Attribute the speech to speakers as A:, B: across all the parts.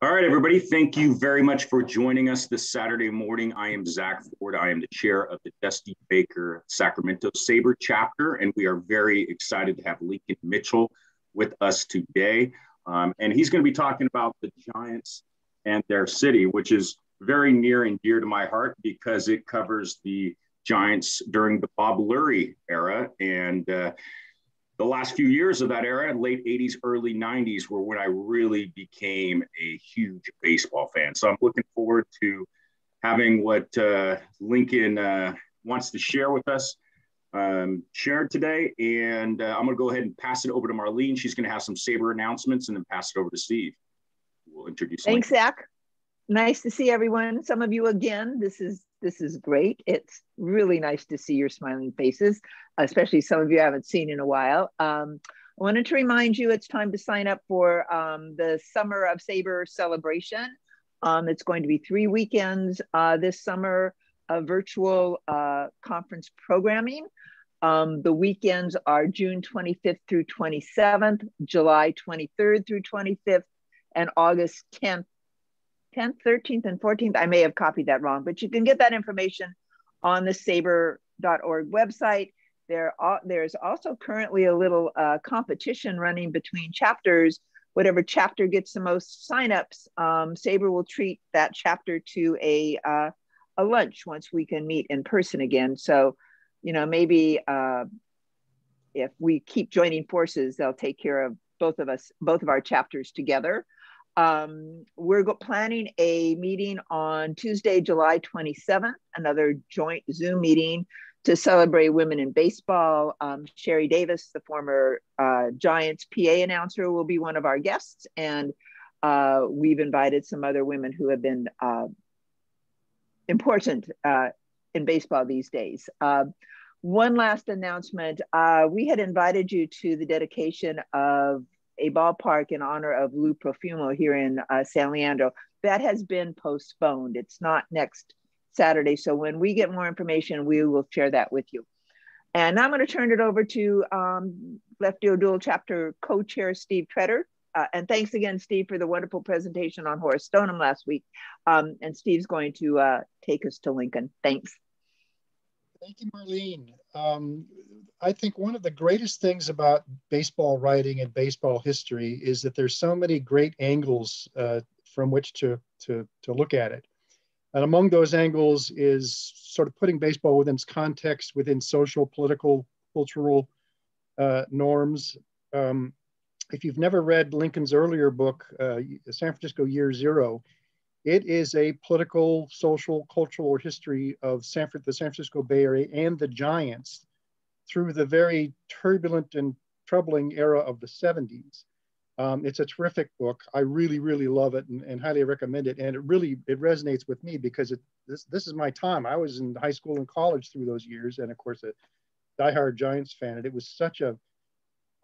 A: All right, everybody. Thank you very much for joining us this Saturday morning. I am Zach Ford. I am the chair of the Dusty Baker Sacramento SABR chapter, and we are very excited to have Lincoln Mitchell with us today. Um, and he's going to be talking about the Giants and their city, which is very near and dear to my heart because it covers the Giants during the Bob Lurie era. And uh, the last few years of that era, late 80s, early 90s, were when I really became a huge baseball fan. So I'm looking forward to having what uh, Lincoln uh, wants to share with us um, shared today. And uh, I'm going to go ahead and pass it over to Marlene. She's going to have some SABR announcements and then pass it over to Steve. We'll introduce
B: Thanks, Lincoln. Zach. Nice to see everyone. Some of you again. This is this is great. It's really nice to see your smiling faces, especially some of you I haven't seen in a while. Um, I wanted to remind you it's time to sign up for um, the Summer of SABR celebration. Um, it's going to be three weekends uh, this summer of virtual uh, conference programming. Um, the weekends are June 25th through 27th, July 23rd through 25th, and August 10th 10th, 13th, and 14th. I may have copied that wrong, but you can get that information on the SABR.org website. There are, there's also currently a little uh, competition running between chapters. Whatever chapter gets the most signups, um, SABR will treat that chapter to a, uh, a lunch once we can meet in person again. So, you know, maybe uh, if we keep joining forces, they'll take care of both of us, both of our chapters together. Um, we're planning a meeting on Tuesday, July 27th, another joint Zoom meeting to celebrate women in baseball. Um, Sherry Davis, the former uh, Giants PA announcer, will be one of our guests. And uh, we've invited some other women who have been uh, important uh, in baseball these days. Uh, one last announcement. Uh, we had invited you to the dedication of a ballpark in honor of Lou Profumo here in uh, San Leandro. That has been postponed. It's not next Saturday. So when we get more information, we will share that with you. And I'm going to turn it over to um, Lefty O'Doul chapter co-chair Steve Treder. Uh, and thanks again, Steve, for the wonderful presentation on Horace Stoneham last week. Um, and Steve's going to uh, take us to Lincoln. Thanks.
C: Thank you, Marlene. Um, I think one of the greatest things about baseball writing and baseball history is that there's so many great angles uh, from which to, to, to look at it. And among those angles is sort of putting baseball within its context, within social, political, cultural uh, norms. Um, if you've never read Lincoln's earlier book, uh, San Francisco Year Zero, it is a political, social, cultural history of San, the San Francisco Bay Area and the Giants through the very turbulent and troubling era of the 70s. Um, it's a terrific book. I really, really love it and, and, highly recommend it. And it really it resonates with me because it, this this is my time. I was in high school and college through those years, and of course a diehard Giants fan. And it was such a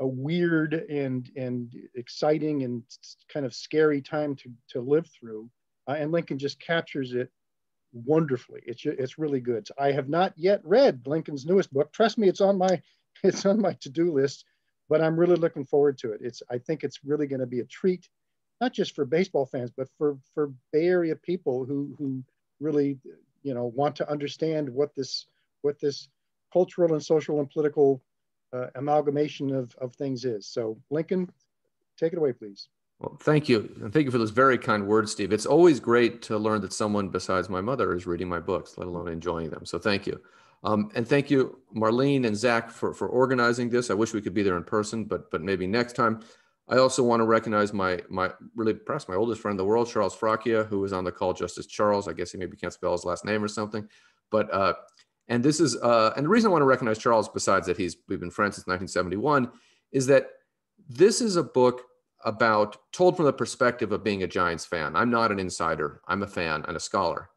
C: a weird and and exciting and kind of scary time to to live through. Uh, and Lincoln just captures it wonderfully. It's it's really good. I have not yet read Lincoln's newest book. Trust me, it's on my it's on my to-do list, but I'm really looking forward to it. It's I think it's really going to be a treat, not just for baseball fans, but for for Bay Area people who who really you know want to understand what this what this cultural and social and political uh, amalgamation of, of things is. So Lincoln, take it away, please.
D: Well, thank you. And thank you for those very kind words, Steve. It's always great to learn that someone besides my mother is reading my books, let alone enjoying them. So thank you. Um, and thank you, Marlene and Zach, for, for organizing this. I wish we could be there in person, but but maybe next time. I also want to recognize my my really perhaps my oldest friend in the world, Charles Fracchia, who was on the call Justice Charles. I guess he maybe can't spell his last name or something. But uh, and this is uh, and the reason I want to recognize Charles, besides that he's we've been friends since 1971, is that this is a book about told from the perspective of being a Giants fan. I'm not an insider. I'm a fan and a scholar.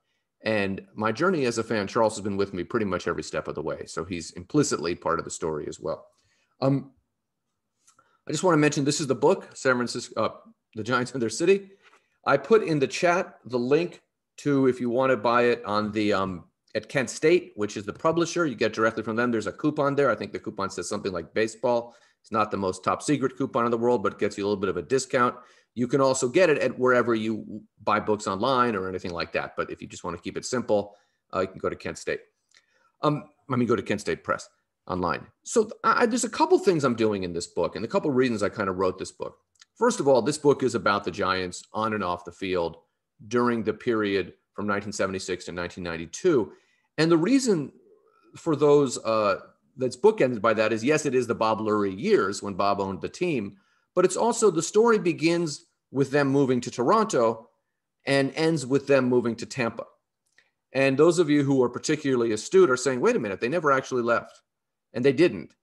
D: And my journey as a fan, Charles has been with me pretty much every step of the way. So he's implicitly part of the story as well. Um, I just want to mention this is the book, San Francisco, uh, The Giants and Their City. I put in the chat the link to if you want to buy it on the um, at Kent State, which is the publisher. You get directly from them. There's a coupon there. I think the coupon says something like baseball It's not the most top secret coupon in the world, but it gets you a little bit of a discount. You can also get it at wherever you buy books online or anything like that. But if you just want to keep it simple, uh, you can go to Kent State. Um, I mean, go to Kent State Press online. So I, there's a couple things I'm doing in this book, and a couple reasons I kind of wrote this book. First of all, this book is about the Giants on and off the field during the period from 1976 to 1992. And the reason for those uh, that's bookended by that is yes, it is the Bob Lurie years when Bob owned the team, but it's also the story begins with them moving to Toronto and ends with them moving to Tampa. And those of you who are particularly astute are saying, wait a minute, they never actually left. And they didn't.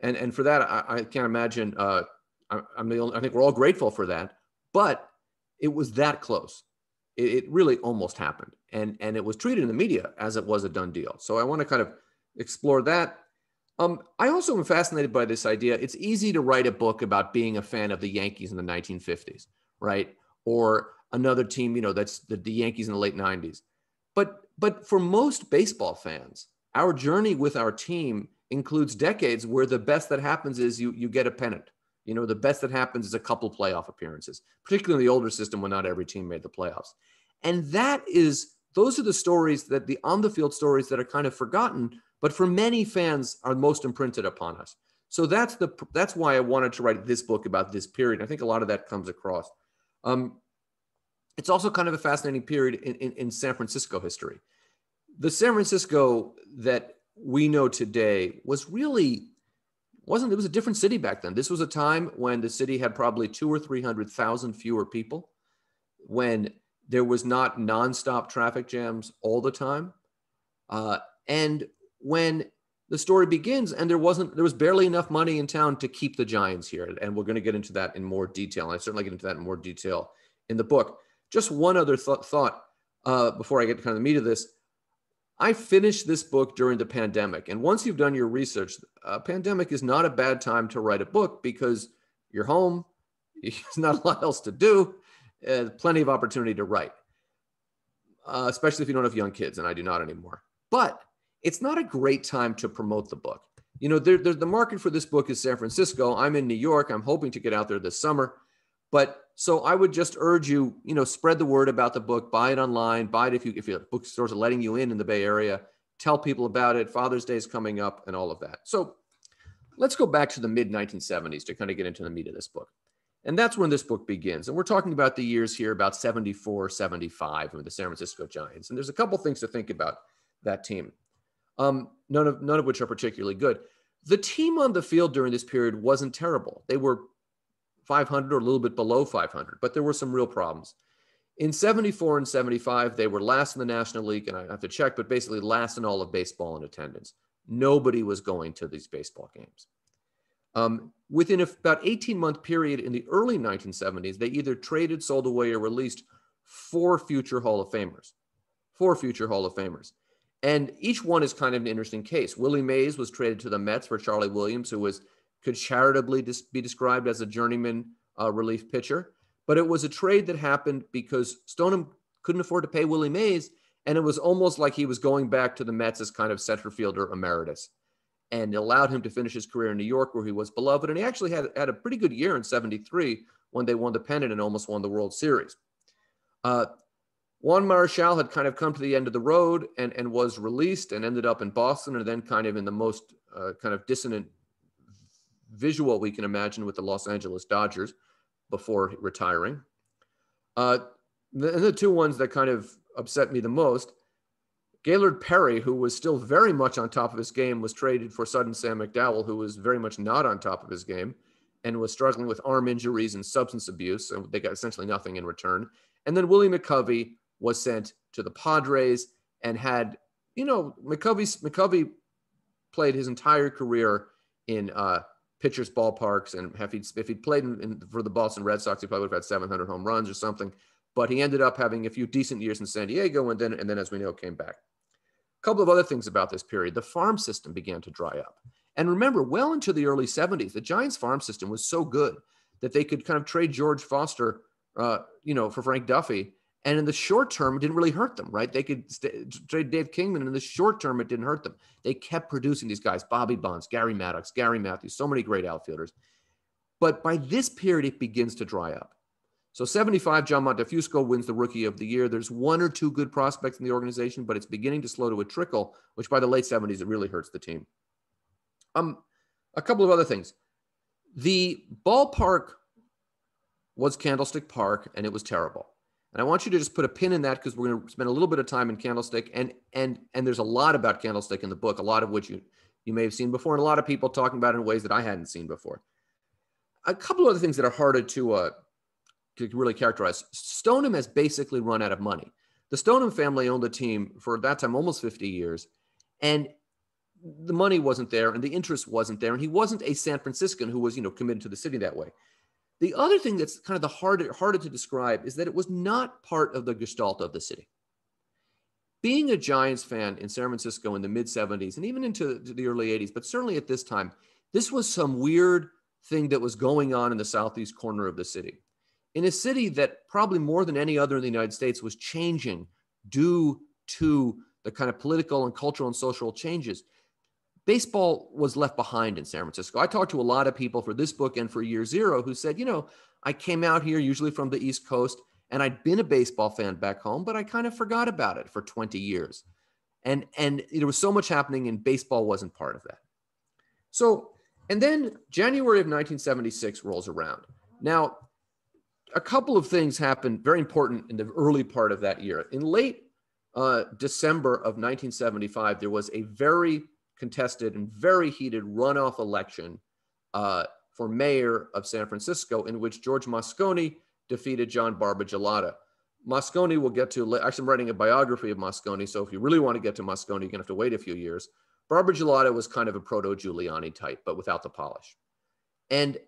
D: And, and for that, I, I can't imagine. Uh, I, I'm the only, I think we're all grateful for that. But it was that close. It, it really almost happened. And, and it was treated in the media as it was a done deal. So I want to kind of explore that. Um, I also am fascinated by this idea. It's easy to write a book about being a fan of the Yankees in the 1950s, right? Or another team, you know, that's the, the Yankees in the late 90s. But but for most baseball fans, our journey with our team includes decades where the best that happens is you you get a pennant. You know, the best that happens is a couple playoff appearances, particularly in the older system when not every team made the playoffs. And that is those are the stories that the on the field stories that are kind of forgotten but for many fans are most imprinted upon us. So that's the that's why I wanted to write this book about this period. I think a lot of that comes across. Um, it's also kind of a fascinating period in, in, in San Francisco history. The San Francisco that we know today was really wasn't it was a different city back then. This was a time when the city had probably two or three hundred thousand fewer people, when there was not nonstop traffic jams all the time, uh, and when the story begins and there wasn't there was barely enough money in town to keep the giants here. And we're going to get into that in more detail. And i certainly get into that in more detail in the book. Just one other th- thought uh, before i get kind of the meat of this. I finished this book during the pandemic. And once you've done your research a pandemic is not a bad time to write a book because you're home there's not a lot else to do uh, plenty of opportunity to write uh, especially if you don't have young kids and i do not anymore. But it's not a great time to promote the book. You know, there, the market for this book is San Francisco. I'm in New York. I'm hoping to get out there this summer. But so I would just urge you, you know, spread the word about the book, buy it online, buy it if you if your bookstores are letting you in in the Bay Area, tell people about it. Father's Day is coming up and all of that. So let's go back to the mid 1970s to kind of get into the meat of this book. And that's when this book begins. And we're talking about the years here about 74, 75 with the San Francisco Giants. And there's a couple things to think about that team um, none of none of which are particularly good. The team on the field during this period wasn't terrible. They were 500 or a little bit below 500, but there were some real problems. In 74 and 75, they were last in the National League, and I have to check, but basically last in all of baseball in attendance. Nobody was going to these baseball games. Um, within a, about 18 month period in the early 1970s, they either traded, sold away, or released four future Hall of Famers. Four future Hall of Famers. And each one is kind of an interesting case. Willie Mays was traded to the Mets for Charlie Williams, who was could charitably be described as a journeyman uh, relief pitcher. But it was a trade that happened because Stoneham couldn't afford to pay Willie Mays, and it was almost like he was going back to the Mets as kind of center fielder emeritus, and it allowed him to finish his career in New York, where he was beloved. And he actually had had a pretty good year in '73 when they won the pennant and almost won the World Series. Uh, Juan Marichal had kind of come to the end of the road and, and was released and ended up in Boston and then kind of in the most uh, kind of dissonant visual we can imagine with the Los Angeles Dodgers before retiring. Uh, the, the two ones that kind of upset me the most Gaylord Perry, who was still very much on top of his game, was traded for sudden Sam McDowell, who was very much not on top of his game and was struggling with arm injuries and substance abuse. And they got essentially nothing in return. And then Willie McCovey, was sent to the Padres and had, you know, McCovey, McCovey played his entire career in uh, pitchers' ballparks. And if he'd, if he'd played in, in, for the Boston Red Sox, he probably would have had 700 home runs or something. But he ended up having a few decent years in San Diego and then, and then as we know, came back. A couple of other things about this period the farm system began to dry up. And remember, well into the early 70s, the Giants farm system was so good that they could kind of trade George Foster, uh, you know, for Frank Duffy And in the short term, it didn't really hurt them, right? They could trade Dave Kingman. In the short term, it didn't hurt them. They kept producing these guys Bobby Bonds, Gary Maddox, Gary Matthews, so many great outfielders. But by this period, it begins to dry up. So 75, John Montefusco wins the Rookie of the Year. There's one or two good prospects in the organization, but it's beginning to slow to a trickle, which by the late 70s, it really hurts the team. Um, a couple of other things. The ballpark was Candlestick Park, and it was terrible. And I want you to just put a pin in that because we're going to spend a little bit of time in Candlestick, and and and there's a lot about Candlestick in the book, a lot of which you you may have seen before, and a lot of people talking about in ways that I hadn't seen before. A couple of other things that are harder to uh, to really characterize. Stoneham has basically run out of money. The Stoneham family owned the team for that time almost 50 years, and the money wasn't there and the interest wasn't there. And he wasn't a San Franciscan who was, you know, committed to the city that way. The other thing that's kind of the harder, harder to describe is that it was not part of the gestalt of the city. Being a Giants fan in San Francisco in the mid 70s and even into the early 80s, but certainly at this time, this was some weird thing that was going on in the southeast corner of the city in a city that probably more than any other in the United States was changing due to the kind of political and cultural and social changes. Baseball was left behind in San Francisco. I talked to a lot of people for this book and for Year Zero who said, you know, I came out here usually from the East Coast and I'd been a baseball fan back home, but I kind of forgot about it for 20 years. And, and there was so much happening and baseball wasn't part of that. So, and then January of 1976 rolls around. Now, a couple of things happened very important in the early part of that year. In late uh, December of 1975, there was a very contested and very heated runoff election uh, for mayor of San Francisco, in which George Moscone defeated John Barbagelata. Moscone will get to, actually, I'm writing a biography of Moscone, so if you really want to get to Moscone, you're going to have to wait a few years. Barbagelata was kind of a proto Giuliani type, but without the polish. And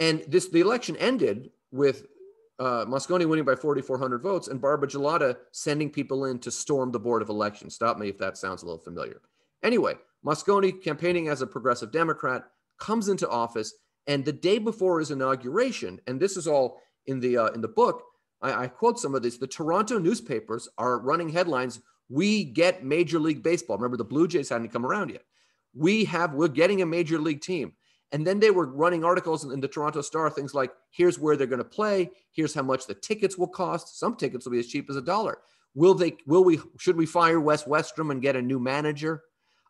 D: and this the election ended with uh, Moscone winning by 4,400 votes and Barbagelata sending people in to storm the Board of Elections. Stop me if that sounds a little familiar. Anyway, Moscone, campaigning as a progressive Democrat, comes into office, and the day before his inauguration, and this is all in the uh, in the book, I, I quote some of these. The Toronto newspapers are running headlines: "We get Major League Baseball." Remember, the Blue Jays hadn't come around yet. We have, we're getting a major league team. And then they were running articles in the Toronto Star, things like, here's where they're going to play, here's how much the tickets will cost. Some tickets will be as cheap as a dollar. Will they, will we, should we fire Wes Westrum and get a new manager?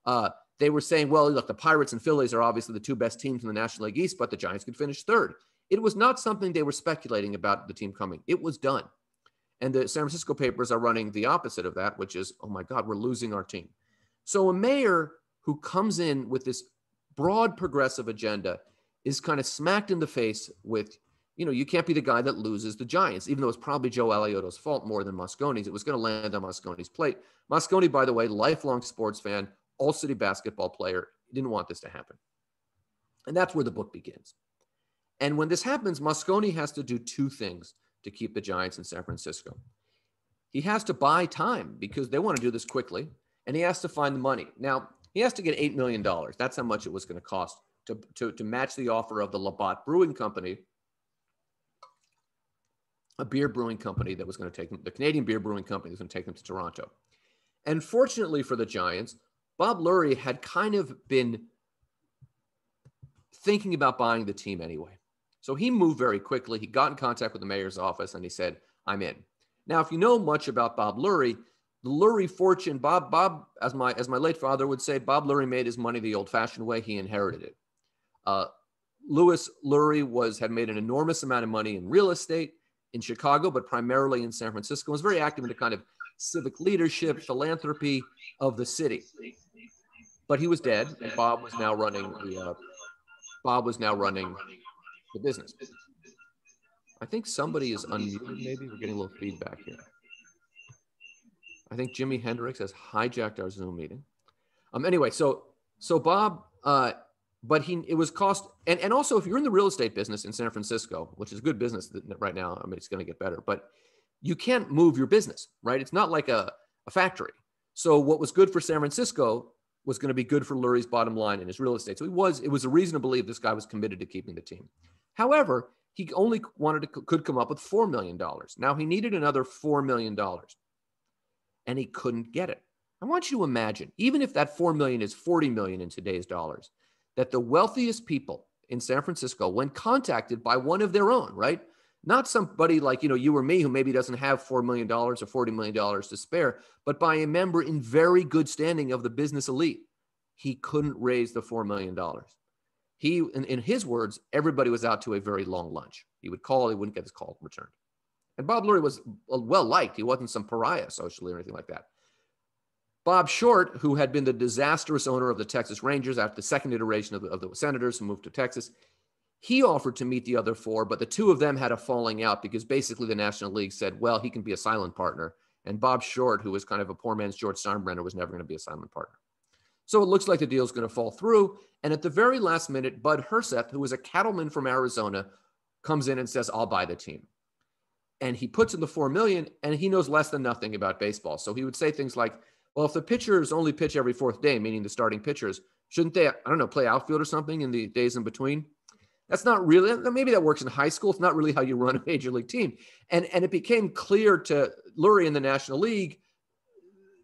D: Uh, they were saying, well, look, the Pirates and Phillies are obviously the two best teams in the National League East, but the Giants could finish third. It was not something they were speculating about the team coming. It was done. And the San Francisco papers are running the opposite of that, which is, oh my God, we're losing our team. So a mayor who comes in with this broad progressive agenda is kind of smacked in the face with, you know, you can't be the guy that loses the Giants, even though it's probably Joe Alioto's fault more than Moscone's. It was going to land on Moscone's plate. Moscone, by the way, lifelong sports fan, all city basketball player, didn't want this to happen. And that's where the book begins. And when this happens, Moscone has to do two things to keep the Giants in San Francisco. He has to buy time because they want to do this quickly, and he has to find the money. Now, he has to get $8 million. That's how much it was going to cost to, to, to match the offer of the Labatt Brewing Company, a beer brewing company that was going to take them, the Canadian beer brewing company was going to take them to Toronto. And fortunately for the Giants, Bob Lurie had kind of been thinking about buying the team anyway. So he moved very quickly. He got in contact with the mayor's office and he said, I'm in. Now, if you know much about Bob Lurie, the Lurie fortune, Bob, Bob, as my as my late father would say, Bob Lurie made his money the old-fashioned way. He inherited it. Uh, Louis Lurie was had made an enormous amount of money in real estate in Chicago, but primarily in San Francisco. He was very active in the kind of civic leadership, philanthropy of the city. But he was dead, and Bob was now running the. Uh, Bob was now running the business. I think somebody is unmuted. Maybe we're getting a little feedback here. I think Jimi Hendrix has hijacked our Zoom meeting. Um, anyway, so so Bob, uh, but he it was cost and and also if you're in the real estate business in San Francisco, which is a good business right now, I mean it's going to get better, but you can't move your business, right? It's not like a, a factory. So what was good for San Francisco was going to be good for Lurie's bottom line in his real estate. So he was it was a reason to believe this guy was committed to keeping the team. However, he only wanted to could come up with $4 million. Now he needed another $4 million and he couldn't get it. I want you to imagine, even if that 4 million is 40 million in today's dollars, that the wealthiest people in San Francisco, when contacted by one of their own, right? Not somebody like, you know, you or me who maybe doesn't have $4 million or $40 million to spare, but by a member in very good standing of the business elite. He couldn't raise the $4 million. He, in, in his words, everybody was out to a very long lunch. He would call, he wouldn't get his call returned. And Bob Lurie was uh, well liked. He wasn't some pariah socially or anything like that. Bob Short, who had been the disastrous owner of the Texas Rangers after the second iteration of the, of the Senators who moved to Texas, he offered to meet the other four, but the two of them had a falling out because basically the National League said, well, he can be a silent partner. And Bob Short, who was kind of a poor man's George Steinbrenner, was never going to be a silent partner. So it looks like the deal is going to fall through. And at the very last minute, Bud Herseth, who was a cattleman from Arizona, comes in and says, I'll buy the team. And he puts in the four million and he knows less than nothing about baseball. So he would say things like, well, if the pitchers only pitch every fourth day, meaning the starting pitchers, shouldn't they, I don't know, play outfield or something in the days in between? That's not really, maybe that works in high school. It's not really how you run a major league team. And, and it became clear to Lurie in the National League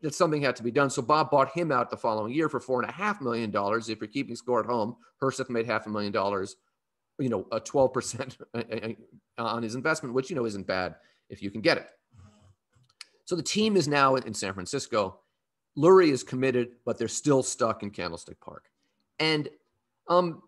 D: that something had to be done. So Bob bought him out the following year for four and a half million dollars. If you're keeping score at home, Herseth made half a million dollars, you know, a 12% on his investment, which, you know, isn't bad if you can get it. So the team is now in San Francisco. Lurie is committed, but they're still stuck in Candlestick Park. And um,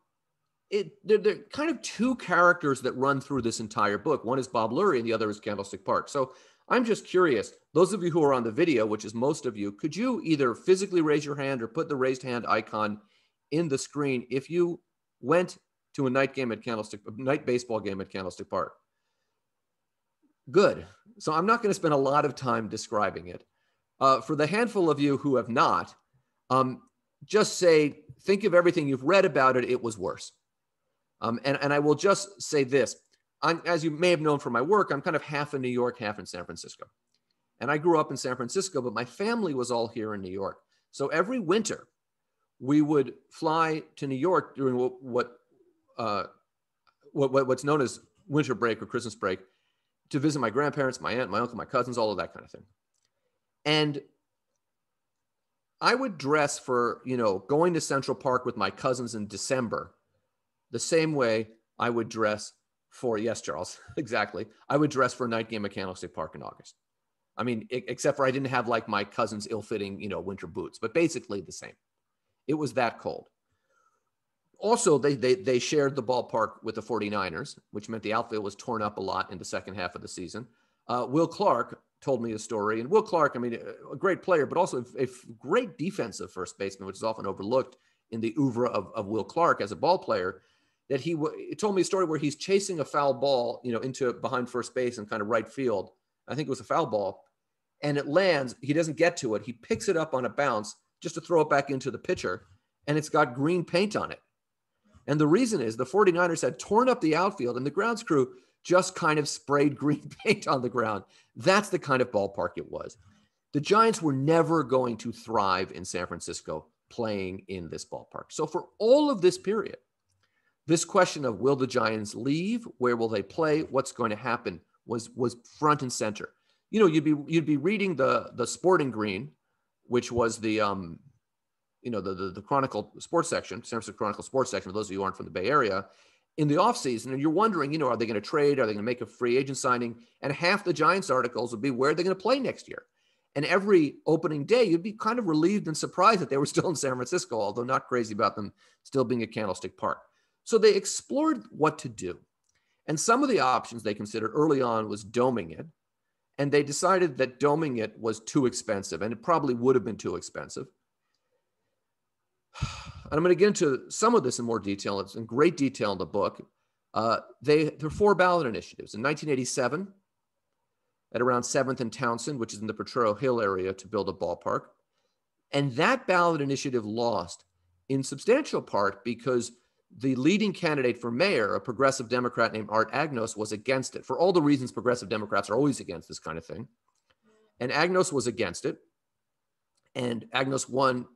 D: it they're, kind of two characters that run through this entire book. One is Bob Lurie, and the other is Candlestick Park. So I'm just curious, those of you who are on the video, which is most of you, could you either physically raise your hand or put the raised hand icon in the screen if you went to a night game at Candlestick, night baseball game at Candlestick Park? Good. So I'm not going to spend a lot of time describing it. Uh, for the handful of you who have not, um, just say, think of everything you've read about it. It was worse. Um, and, and I will just say this I'm, as you may have known from my work, I'm kind of half in New York, half in San Francisco. And I grew up in San Francisco, but my family was all here in New York. So every winter, we would fly to New York during what what, uh, what what's known as winter break or Christmas break to visit my grandparents, my aunt, my uncle, my cousins, all of that kind of thing. And I would dress for, you know, going to Central Park with my cousins in December the same way I would dress for, yes, Charles, exactly. I would dress for a night game at Candlestick Park in August. I mean, except for I didn't have like my cousin's ill fitting, you know, winter boots, but basically the same. It was that cold. Also, they, they, they shared the ballpark with the 49ers, which meant the outfield was torn up a lot in the second half of the season. Uh, Will Clark told me a story, and Will Clark, I mean, a great player, but also a great defensive first baseman, which is often overlooked in the oeuvre of, of Will Clark as a ball player that he, he told me a story where he's chasing a foul ball, you know, into behind first base and kind of right field. I think it was a foul ball, and it lands. He doesn't get to it. He picks it up on a bounce just to throw it back into the pitcher, and it's got green paint on it. And the reason is the 49ers had torn up the outfield, and the grounds crew just kind of sprayed green paint on the ground. That's the kind of ballpark it was. The Giants were never going to thrive in San Francisco playing in this ballpark. So for all of this period, this question of will the Giants leave? Where will they play? What's going to happen was was front and center. You know, you'd be you'd be reading the the Sporting Green, which was the um, you know, the the, the Chronicle sports section, San Francisco Chronicle sports section. For those of you who aren't from the Bay Area, in the offseason, and you're wondering, you know, are they going to trade? Are they going to make a free agent signing? And half the Giants articles would be where are they going to play next year? And every opening day, you'd be kind of relieved and surprised that they were still in San Francisco, although not crazy about them still being at Candlestick Park. So they explored what to do. And some of the options they considered early on was doming it. And they decided that doming it was too expensive, and it probably would have been too expensive. And I'm going to get into some of this in more detail. It's in great detail in the book. Uh, they, there are four ballot initiatives. In 1987, at around 7th and Townsend, which is in the Potrero Hill area, to build a ballpark. And that ballot initiative lost in substantial part because the leading candidate for mayor, a progressive Democrat named Art Agnos, was against it for all the reasons progressive Democrats are always against this kind of thing. And Agnos was against it. And Agnos won,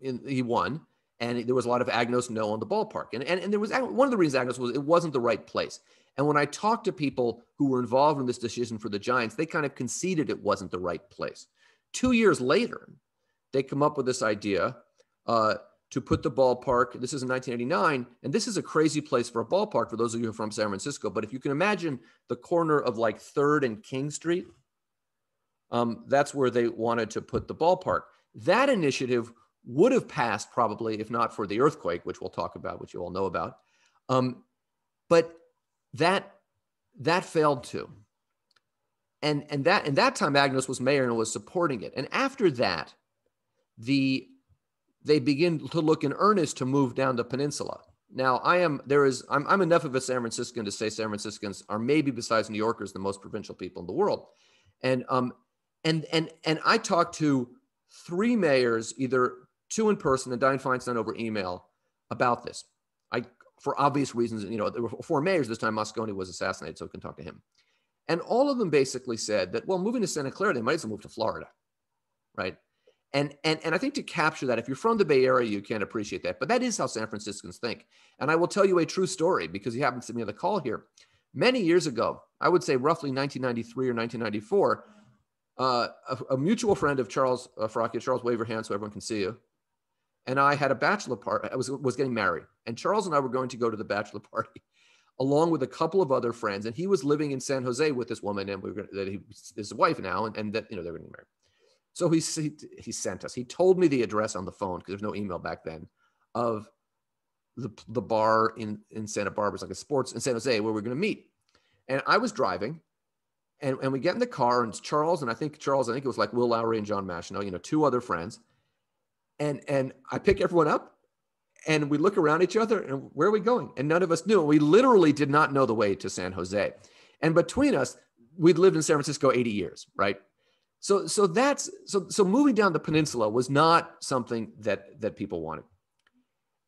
D: in, he won. And there was a lot of Agnos no on the ballpark. And, and, and there was one of the reasons Agnos was it wasn't the right place. And when I talked to people who were involved in this decision for the Giants, they kind of conceded it wasn't the right place. Two years later, they come up with this idea uh, to put the ballpark. This is in 1989, and this is a crazy place for a ballpark for those of you who are from San Francisco. But if you can imagine the corner of like Third and King Street, um, that's where they wanted to put the ballpark. That initiative would have passed probably if not for the earthquake, which we'll talk about, which you all know about. Um, but that that failed too. And and that and that time Agnos was mayor and was supporting it. And after that, the they begin to look in earnest to move down the peninsula. Now, I am there is I'm, I'm enough of a San Franciscan to say San Franciscans are maybe besides New Yorkers the most provincial people in the world, and um and and and I talked to three mayors, either two in person and Dianne Feinstein over email about this. I for obvious reasons, you know, there were four mayors this time. Moscone was assassinated, so we can talk to him. And all of them basically said that, well, moving to Santa Clara, they might as well move to Florida, right? And, and, and I think to capture that, if you're from the Bay Area, you can't appreciate that. But that is how San Franciscans think. And I will tell you a true story because you haven't seen me on the call here. Many years ago, I would say roughly 1993 or 1994, uh, a, a, mutual friend of Charles uh, Fracchia, Charles wave your hand so everyone can see you, and I had a bachelor party. I was, was getting married. And Charles and I were going to go to the bachelor party along with a couple of other friends. And he was living in San Jose with this woman, and we were to, that he, his wife now, and, and that, you know, they're going to get married. So he, he, he sent us, he told me the address on the phone because there's no email back then of the, the bar in, in Santa Barbara, it's like a sports in San Jose where we're going to meet. And I was driving and, and we get in the car and it's Charles, and I think Charles, I think it was like Will Lowry and John Machino, you know, two other friends. And, and I pick everyone up and we look around each other and where are we going? And none of us knew. We literally did not know the way to San Jose. And between us, we'd lived in San Francisco 80 years, right? So, so that's so so moving down the peninsula was not something that that people wanted.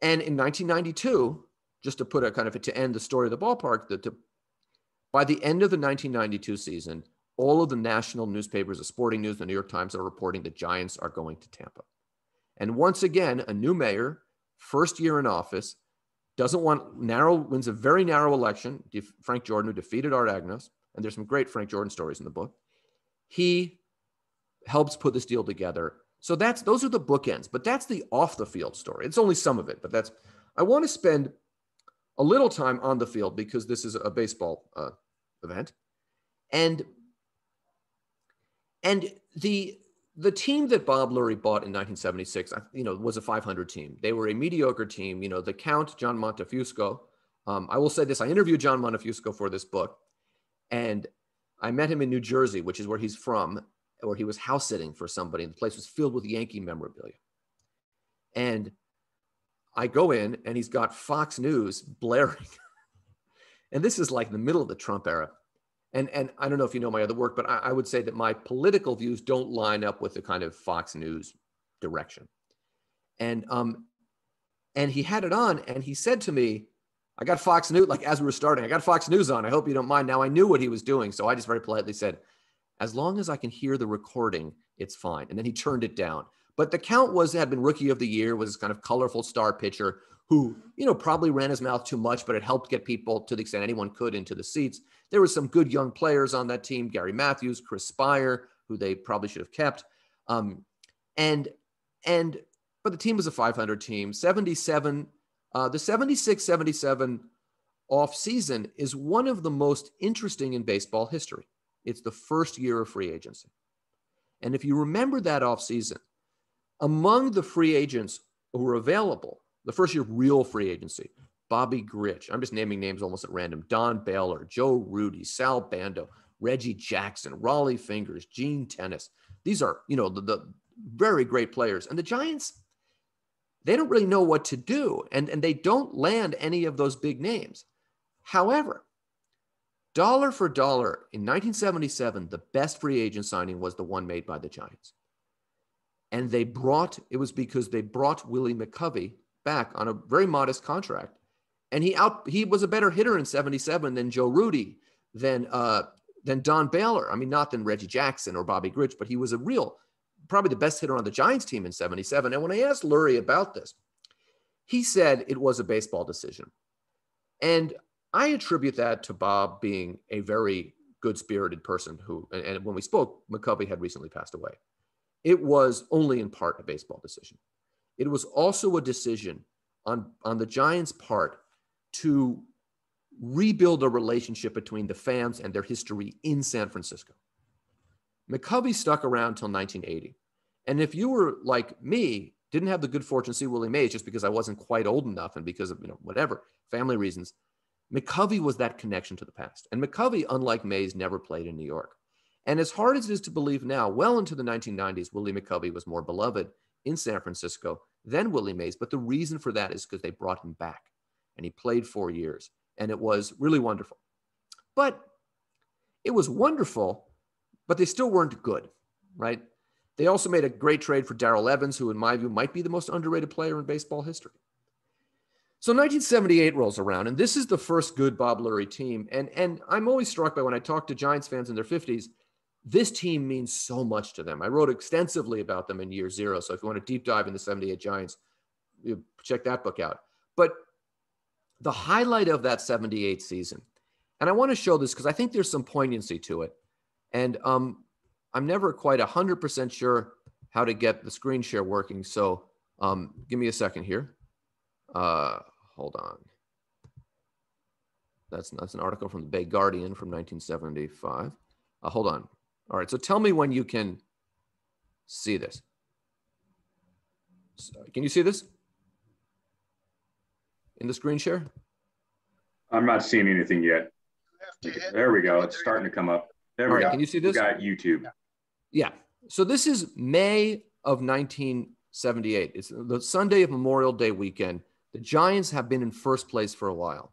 D: And in 1992, just to put a kind of to end the story of the ballpark, that by the end of the 1992 season, all of the national newspapers, the Sporting News, the New York Times, are reporting the Giants are going to Tampa. And once again, a new mayor, first year in office, doesn't want narrow wins a very narrow election. Frank Jordan, who defeated Art Agnos, and there's some great Frank Jordan stories in the book. He helps put this deal together. So that's those are the bookends, but that's the off the field story. It's only some of it, but that's I want to spend a little time on the field because this is a baseball uh, event, and and the the team that Bob Lurie bought in 1976, you know, was a 500 team. They were a mediocre team. You know, the Count John Montefusco. Um, I will say this: I interviewed John Montefusco for this book, and I met him in New Jersey, which is where he's from, or he was house sitting for somebody, the place was filled with Yankee memorabilia. And I go in, and he's got Fox News blaring. and this is like the middle of the Trump era. And, and I don't know if you know my other work, but I, I would say that my political views don't line up with the kind of Fox News direction. And um, and he had it on, and he said to me, I got Fox News, like as we were starting, I got Fox News on. I hope you don't mind. Now I knew what he was doing. So I just very politely said, as long as I can hear the recording, it's fine. And then he turned it down. But the count was had been rookie of the year, was this kind of colorful star pitcher who, you know, probably ran his mouth too much, but it helped get people to the extent anyone could into the seats. There were some good young players on that team, Gary Matthews, Chris Speier, who they probably should have kept. Um, and and but the team was a 500 team, 77. Uh, the 76 77 off season is one of the most interesting in baseball history. It's the first year of free agency. And if you remember that offseason, among the free agents who were available, the first year of real free agency, Bobby Grich, I'm just naming names almost at random, Don Baylor, Joe Rudi, Sal Bando, Reggie Jackson, Rollie Fingers, Gene Tenace. These are, you know, the, the very great players. And the Giants, they don't really know what to do. And, and they don't land any of those big names. However, Dollar for dollar, in 1977, the best free agent signing was the one made by the Giants. And they brought, it was because they brought Willie McCovey back on a very modest contract. And he out he was a better hitter in 77 than Joe Rudi, than uh, than Don Baylor. I mean, not than Reggie Jackson or Bobby Grich, but he was a real, probably the best hitter on the Giants team in 77. And when I asked Lurie about this, he said it was a baseball decision. And I attribute that to Bob being a very good spirited person who, and, and when we spoke, McCovey had recently passed away. It was only in part a baseball decision. It was also a decision on, on the Giants' part to rebuild a relationship between the fans and their history in San Francisco. McCovey stuck around till 1980. And if you were like me, didn't have the good fortune to see Willie Mays just because I wasn't quite old enough and because of, you know, whatever, family reasons, McCovey was that connection to the past. And McCovey, unlike Mays, never played in New York. And as hard as it is to believe now, well into the 1990s, Willie McCovey was more beloved in San Francisco than Willie Mays. But the reason for that is because they brought him back and he played four years. And it was really wonderful. But it was wonderful, but they still weren't good, right? They also made a great trade for Darrell Evans, who, in my view, might be the most underrated player in baseball history. So 1978 rolls around, and this is the first good Bob Lurie team. And, and I'm always struck by when I talk to Giants fans in their 50s, this team means so much to them. I wrote extensively about them in year zero. So if you want to deep dive in the 78 Giants, you check that book out. But the highlight of that 78 season, and I want to show this because I think there's some poignancy to it. And um, I'm never quite 100% sure how to get the screen share working. So um, give me a second here. Uh, hold on. That's, that's an article from the Bay Guardian from 1975. Uh, hold on. All right, so tell me when you can see this. So, can you see this in the screen share?
A: I'm not seeing anything yet. There we go. It's starting to come up. There we right, go.
D: Can you see this?
A: We got YouTube.
D: Yeah. So this is May of 1978. It's the Sunday of Memorial Day weekend. The Giants have been in first place for a while.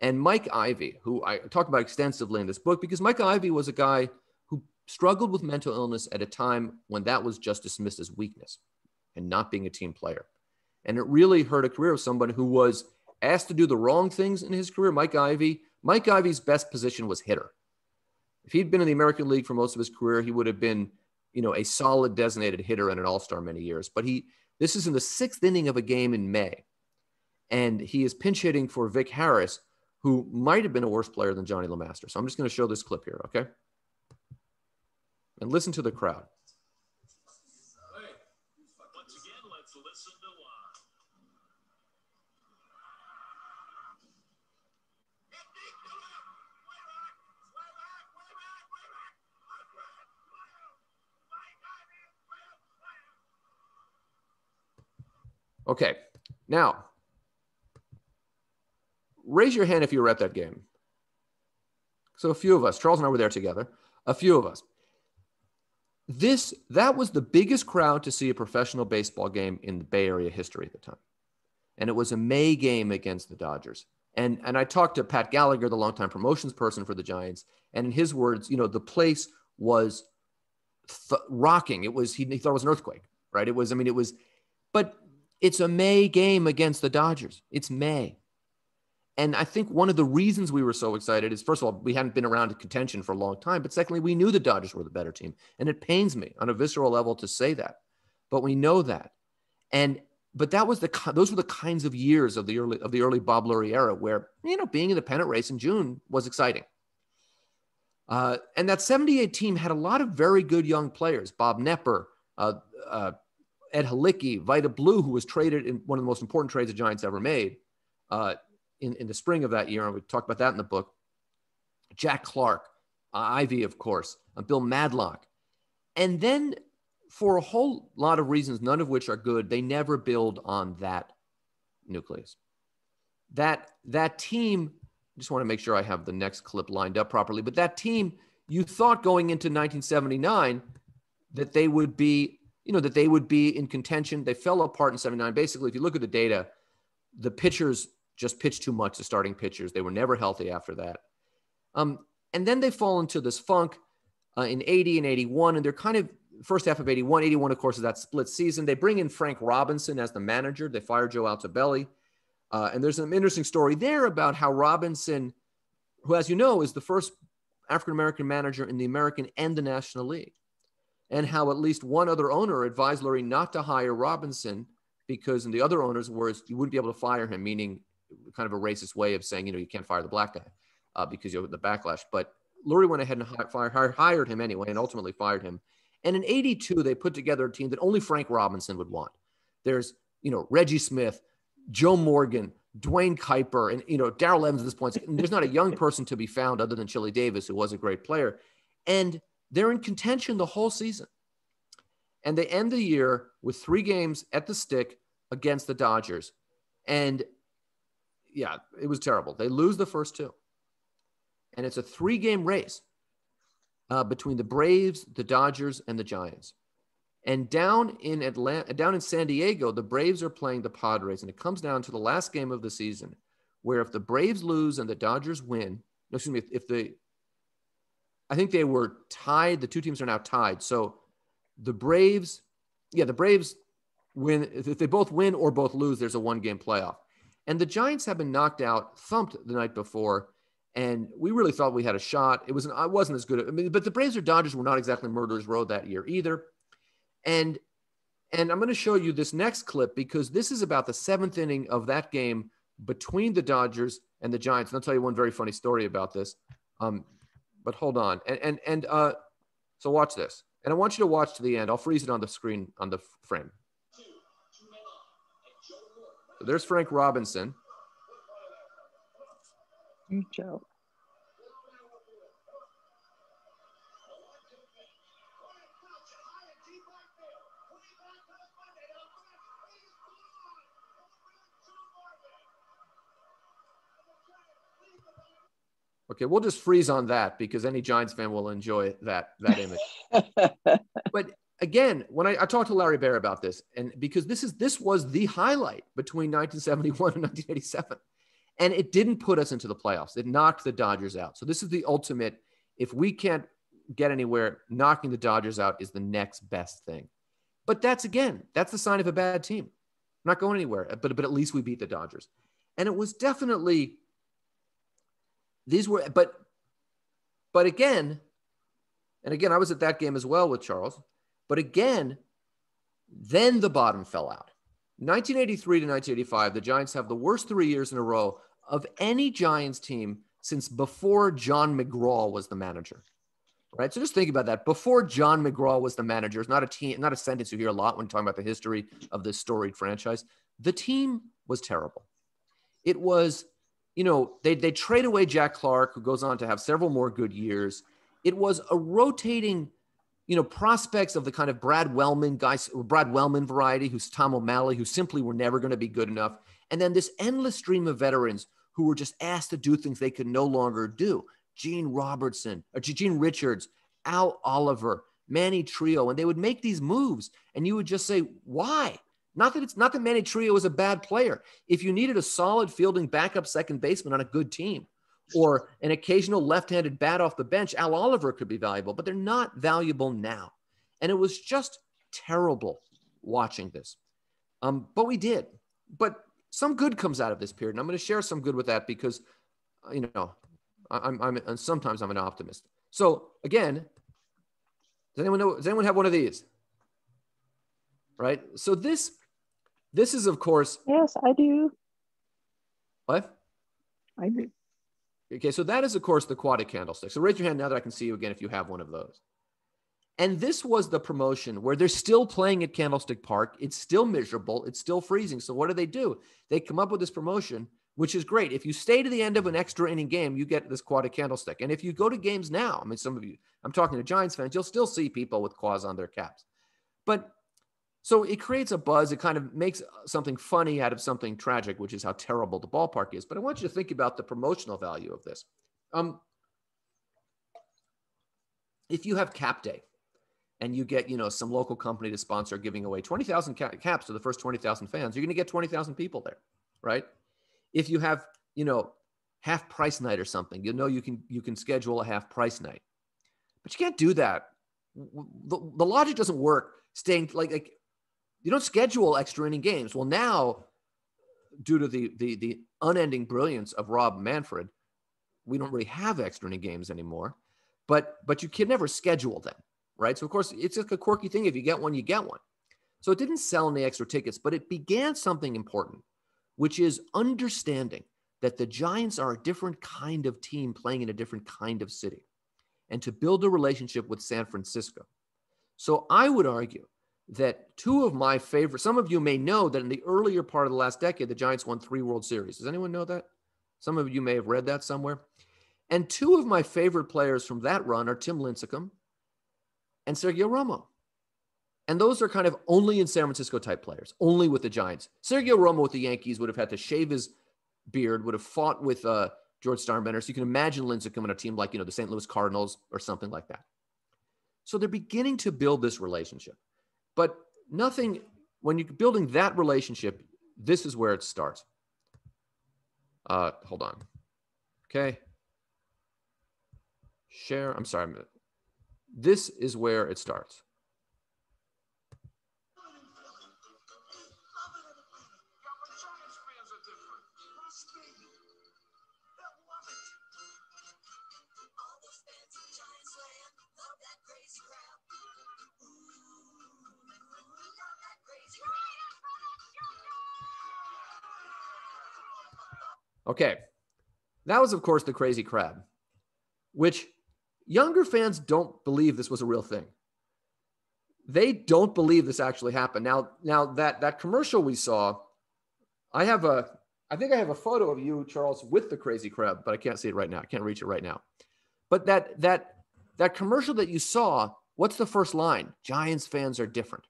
D: And Mike Ivie, who I talk about extensively in this book, because Mike Ivie was a guy who struggled with mental illness at a time when that was just dismissed as weakness and not being a team player. And it really hurt a career of someone who was asked to do the wrong things in his career. Mike Ivie, Mike Ivie's best position was hitter. If he'd been in the American League for most of his career, he would have been, you know, a solid designated hitter and an all-star many years. But he this is in the sixth inning of a game in May. And he is pinch hitting for Vic Harris, who might have been a worse player than Johnny LeMaster. So I'm just going to show this clip here, okay? And listen to the crowd. Okay, now raise your hand if you were at that game. So a few of us, Charles and I were there together, a few of us. This that was the biggest crowd to see a professional baseball game in the Bay Area history at the time. And it was a May game against the Dodgers. And and I talked to Pat Gallagher, the longtime promotions person for the Giants, and in his words, you know, the place was th- rocking. It was he, he thought it was an earthquake, right? It was I mean it was but it's a May game against the Dodgers. It's May. And I think one of the reasons we were so excited is first of all, we hadn't been around contention for a long time, but secondly, we knew the Dodgers were the better team. And it pains me on a visceral level to say that, but we know that. And but that was the those were the kinds of years of the early of the early Bob Lurie era where you know being in the pennant race in June was exciting. Uh, and that 78 team had a lot of very good young players. Bob Knepper, uh, uh, Ed Halicki, Vida Blue, who was traded in one of the most important trades the Giants ever made uh, in, in the spring of that year. And we talked about that in the book. Jack Clark, uh, Ivie, of course, uh, Bill Madlock. And then, for a whole lot of reasons, none of which are good, they never build on that nucleus. That, that team, I just want to make sure I have the next clip lined up properly, but that team, you thought going into 1979 that they would be you know, that they would be in contention. They fell apart in 79. Basically, if you look at the data, the pitchers just pitched too much, to starting pitchers. They were never healthy after that. Um, and then they fall into this funk uh, in 80 and 81, and they're kind of first half of 81. 81, of course, is that split season. They bring in Frank Robinson as the manager. They fire Joe Altobelli. Uh, and there's an interesting story there about how Robinson, who, as you know, is the first African American manager in the American and the National League and how at least one other owner advised Lurie not to hire Robinson because in the other owners' words, you wouldn't be able to fire him, meaning kind of a racist way of saying, you know, you can't fire the black guy uh, because you have the backlash. But Lurie went ahead and hired, hired him anyway and ultimately fired him. And in 82, they put together a team that only Frank Robinson would want. There's, you know, Reggie Smith, Joe Morgan, Duane Kuiper, and, you know, Darrell Evans at this point. There's not a young person to be found other than Chili Davis, who was a great player. And they're in contention the whole season. And they end the year with three games at the stick against the Dodgers. And yeah, it was terrible. They lose the first two. And it's a three game race uh, between the Braves, the Dodgers, and the Giants. And down in Atlanta, down in San Diego, the Braves are playing the Padres, and it comes down to the last game of the season, where if the Braves lose and the Dodgers win, no, excuse me, if, if the, I think they were tied. The two teams are now tied. So the Braves, yeah, the Braves win. If they both win or both lose, there's a one game playoff. And the Giants have been knocked out, thumped the night before, and we really thought we had a shot. It was I wasn't as good. I mean, but the Braves or Dodgers were not exactly murderers row that year either. And and I'm going to show you this next clip because this is about the seventh inning of that game between the Dodgers and the Giants. And I'll tell you one very funny story about this. Um, but hold on. And and and uh, so watch this. And I want you to watch to the end. I'll freeze it on the screen on the frame. There's Frank Robinson.
B: Joe.
D: Okay, we'll just freeze on that because any Giants fan will enjoy that that image. but again, when I, I, talked to Larry Baer about this, and because this is this was the highlight between 1971 and 1987, and it didn't put us into the playoffs. It knocked the Dodgers out. So this is the ultimate. If we can't get anywhere, knocking the Dodgers out is the next best thing. But that's again, that's the sign of a bad team. not going anywhere, but but at least we beat the Dodgers, and it was definitely these were, but but again, and again, I was at that game as well with Charles. But again, then the bottom fell out. 1983 to 1985, the Giants have the worst three years in a row of any Giants team since before John McGraw was the manager. Right. So just think about that. Before John McGraw was the manager, it's not a team, not a sentence you hear a lot when talking about the history of this storied franchise. The team was terrible. It was, you know, they they trade away Jack Clark, who goes on to have several more good years. It was a rotating you know, prospects of the kind of Brad Wellman guys, Brad Wellman variety, who's Tom O'Malley, who simply were never going to be good enough. And then this endless stream of veterans who were just asked to do things they could no longer do. Gene Robertson, uh, or Gene Richards, Al Oliver, Manny Trillo, and they would make these moves, and you would just say, why? Not that it's not that Manny Trillo was a bad player. If you needed a solid fielding backup second baseman on a good team, or an occasional left-handed bat off the bench, Al Oliver could be valuable, but they're not valuable now. And it was just terrible watching this. Um, but we did. But some good comes out of this period. And I'm going to share some good with that because, uh, you know, I'm, I'm, and sometimes I'm an optimist. So again, does anyone know, does anyone have one of these? Right. So this, this is of course.
B: Yes, I do.
D: What?
B: I do.
D: Okay, so that is, of course, the Croix de Candlestick. So raise your hand now that I can see you again if you have one of those. And this was the promotion where they're still playing at Candlestick Park. It's still miserable. It's still freezing. So what do they do? They come up with this promotion, which is great. If you stay to the end of an extra inning game, you get this Croix de Candlestick. And if you go to games now, I mean, some of you, I'm talking to Giants fans, you'll still see people with quads on their caps. But so it creates a buzz. It kind of makes something funny out of something tragic, which is how terrible the ballpark is. But I want you to think about the promotional value of this. Um, if you have cap day and you get, you know, some local company to sponsor giving away 20,000 caps to the first 20,000 fans, you're going to get 20,000 people there, right? If you have, you know, half price night or something, you know, you can, you can schedule a half price night, but you can't do that. The, the logic doesn't work staying like, like you don't schedule extra inning games. Well, now, due to the the the unending brilliance of Rob Manfred, we don't really have extra inning games anymore. But but you can never schedule them, right? So of course it's like a quirky thing. If you get one, you get one. So it didn't sell any extra tickets, but it began something important, which is understanding that the Giants are a different kind of team playing in a different kind of city and to build a relationship with San Francisco. So I would argue that two of my favorite, some of you may know that in the earlier part of the last decade, the Giants won three World Series. Does anyone know that? Some of you may have read that somewhere. And two of my favorite players from that run are Tim Lincecum and Sergio Romo. And those are kind of only in San Francisco type players, only with the Giants. Sergio Romo with the Yankees would have had to shave his beard, would have fought with uh, George Steinbrenner. So you can imagine Lincecum on a team like, you know, the St. Louis Cardinals or something like that. So they're beginning to build this relationship. But nothing, when you're building that relationship, this is where it starts. Uh, hold on. Okay. Share. I'm sorry. This is where it starts. Okay. That was, of course, the crazy crab, which younger fans don't believe this was a real thing. They don't believe this actually happened. Now, now that that commercial we saw, I have a, I think I have a photo of you, Charles, with the crazy crab, but I can't see it right now. I can't reach it right now. But that that that commercial that you saw, what's the first line? Giants fans are different.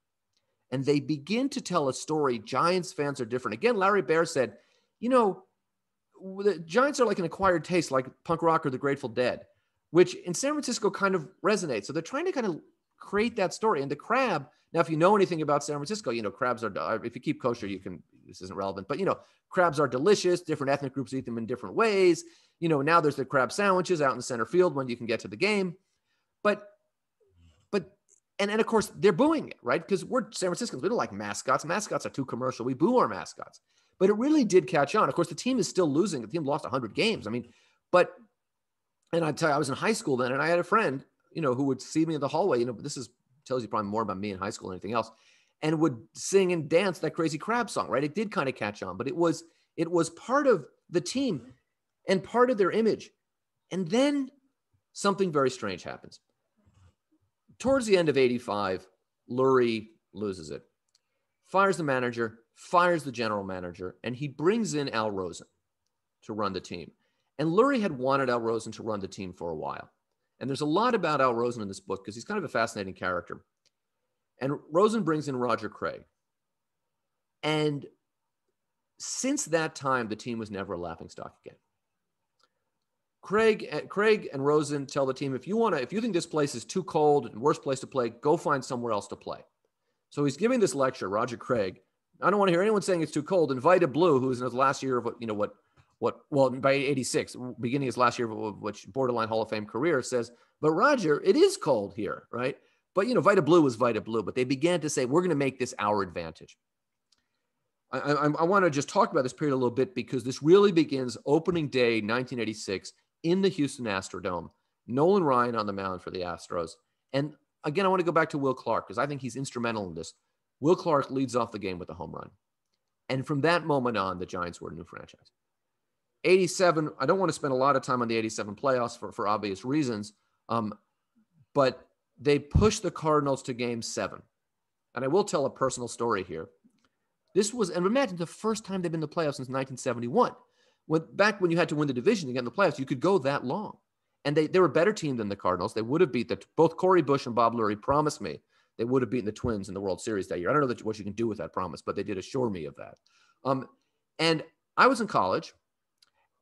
D: And they begin to tell a story. Giants fans are different. Again, Larry Baer said, you know, the Giants are like an acquired taste, like punk rock or the Grateful Dead, which in San Francisco kind of resonates. So they're trying to kind of create that story. And the crab, now, if you know anything about San Francisco, you know, crabs are, uh, if you keep kosher, you can, this isn't relevant, but you know, crabs are delicious. Different ethnic groups eat them in different ways. You know, now there's the crab sandwiches out in the center field when you can get to the game. But, but, and, and of course, they're booing it, right? Because we're San Franciscans. We don't like mascots. Mascots are too commercial. We boo our mascots but it really did catch on. Of course, the team is still losing. The team lost 100 games. I mean, but, and I tell you, I was in high school then, and I had a friend, you know, who would see me in the hallway. You know, this is tells you probably more about me in high school than anything else, and would sing and dance that crazy crab song. Right? It did kind of catch on, but it was it was part of the team and part of their image. And then something very strange happens. Towards the end of 85, Lurie loses it, fires the manager, fires the general manager, and he brings in Al Rosen to run the team. And Lurie had wanted Al Rosen to run the team for a while. And there's a lot about Al Rosen in this book because he's kind of a fascinating character. And Rosen brings in Roger Craig. And since that time, the team was never a laughingstock again. Craig, eh, Craig and Rosen tell the team if you want to, if you think this place is too cold and worst place to play, go find somewhere else to play. So he's giving this lecture, Roger Craig, I don't want to hear anyone saying it's too cold. And Vida Blue, who's in his last year of what, you know, what, what, well, by 86, beginning his last year of which borderline Hall of Fame career says, but Roger, it is cold here, right? But, you know, Vida Blue was Vida Blue, but they began to say, we're going to make this our advantage. I, I, I want to just talk about this period a little bit because this really begins opening day 1986 in the Houston Astrodome. Nolan Ryan on the mound for the Astros. And again, I want to go back to Will Clark because I think he's instrumental in this. Will Clark leads off the game with a home run. And from that moment on, the Giants were a new franchise. 87, I don't want to spend a lot of time on the 87 playoffs for, for obvious reasons, um, but they pushed the Cardinals to game seven. And I will tell a personal story here. This was, and imagine the first time they've been in the playoffs since 1971. When, back when you had to win the division to get in the playoffs, you could go that long. And they, they were a better team than the Cardinals. They would have beat the, both Corey Busch and Bob Lurie promised me they would have beaten the Twins in the World Series that year. I don't know that, what you can do with that promise, but they did assure me of that. Um, and I was in college,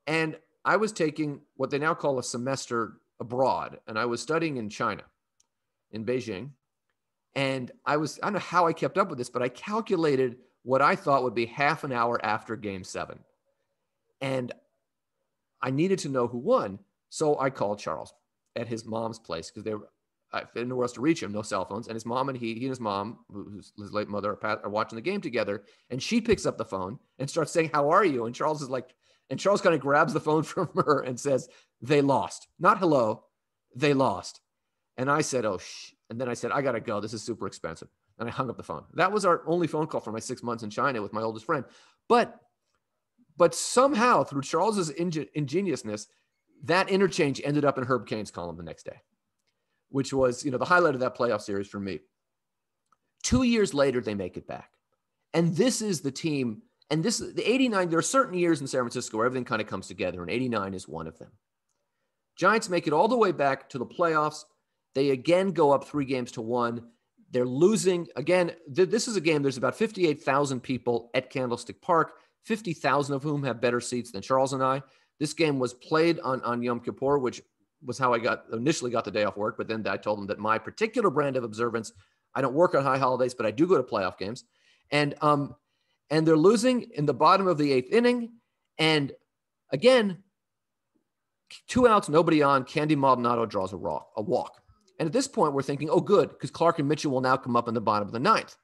D: and I was taking what they now call a semester abroad, and I was studying in China, in Beijing. And I was, I don't know how I kept up with this, but I calculated what I thought would be half an hour after game seven. And I needed to know who won. So I called Charles at his mom's place because they were, I didn't know where else to reach him, no cell phones. And his mom and he, he and his mom, who's his late mother, are, are watching the game together. And she picks up the phone and starts saying, How are you? And Charles is like, and Charles kind of grabs the phone from her and says, They lost. Not hello, they lost. And I said, oh, sh-. and then I said, I got to go. This is super expensive. And I hung up the phone. That was our only phone call for my six months in China with my oldest friend. But, but somehow through Charles's ing- ingeniousness, that interchange ended up in Herb Caen's column the next day, which was, you know, the highlight of that playoff series for me. Two years later, they make it back. And this is the team. And this is the 89, there are certain years in San Francisco where everything kind of comes together, and 89 is one of them. Giants make it all the way back to the playoffs. They again go up three games to one. They're losing again. Th- this is a game. There's about 58,000 people at Candlestick Park, 50,000 of whom have better seats than Charles and I. This game was played on, on Yom Kippur, which was how I got initially got the day off work. But then I told them that my particular brand of observance, I don't work on high holidays, but I do go to playoff games. And um, and they're losing in the bottom of the eighth inning. And again, two outs, nobody on. Candy Maldonado draws a, walk, a walk. And at this point, we're thinking, oh, good, because Clark and Mitchell will now come up in the bottom of the ninth.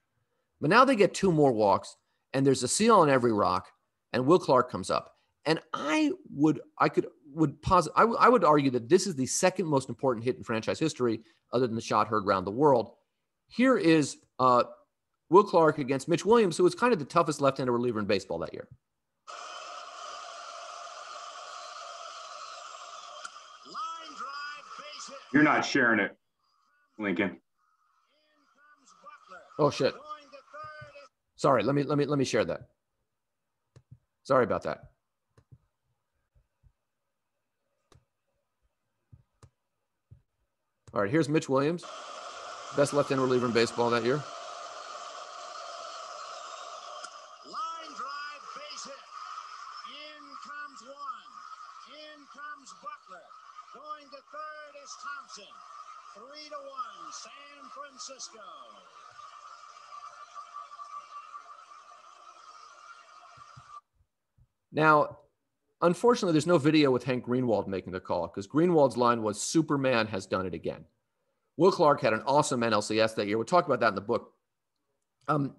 D: But now they get two more walks, and there's a seal on every rock, and Will Clark comes up. And I would, I could, would posit, I, w- I would argue that this is the second most important hit in franchise history, other than the shot heard around the world. Here is uh, Will Clark against Mitch Williams, who was kind of the toughest left-handed reliever in baseball that year.
A: You're not sharing it, Lincoln.
D: Oh shit. Sorry, let me let me let me share that. Sorry about that. All right, here's Mitch Williams, best left-hand reliever in baseball that year. Unfortunately, there's no video with Hank Greenwald making the call because Greenwald's line was Superman has done it again. Will Clark had an awesome NLCS that year. We'll talk about that in the book. Um,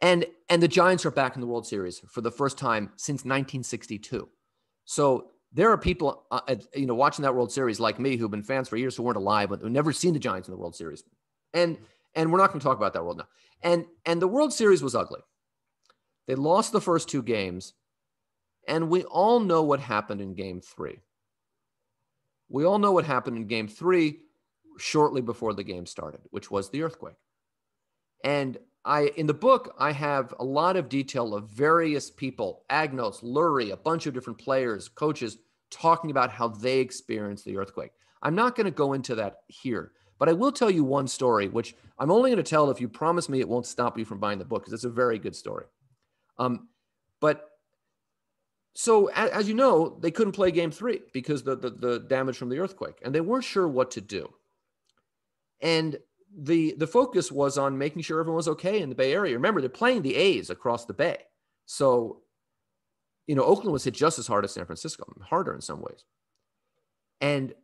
D: and and the Giants are back in the World Series for the first time since 1962. So there are people, uh, you know, watching that World Series like me who've been fans for years who weren't alive but who've never seen the Giants in the World Series. And and we're not going to talk about that world now. And and the World Series was ugly. They lost the first two games and we all know what happened in game three. We all know what happened in game three shortly before the game started, which was the earthquake. And I, in the book, I have a lot of detail of various people, Agnos, Lurie, a bunch of different players, coaches, talking about how they experienced the earthquake. I'm not going to go into that here, but I will tell you one story, which I'm only going to tell if you promise me it won't stop you from buying the book, because it's a very good story. Um, but so as you know, they couldn't play game three because the, the, the damage from the earthquake, and they weren't sure what to do. And the the focus was on making sure everyone was okay in the Bay Area. Remember, they're playing the A's across the Bay, so you know Oakland was hit just as hard as San Francisco, harder in some ways. And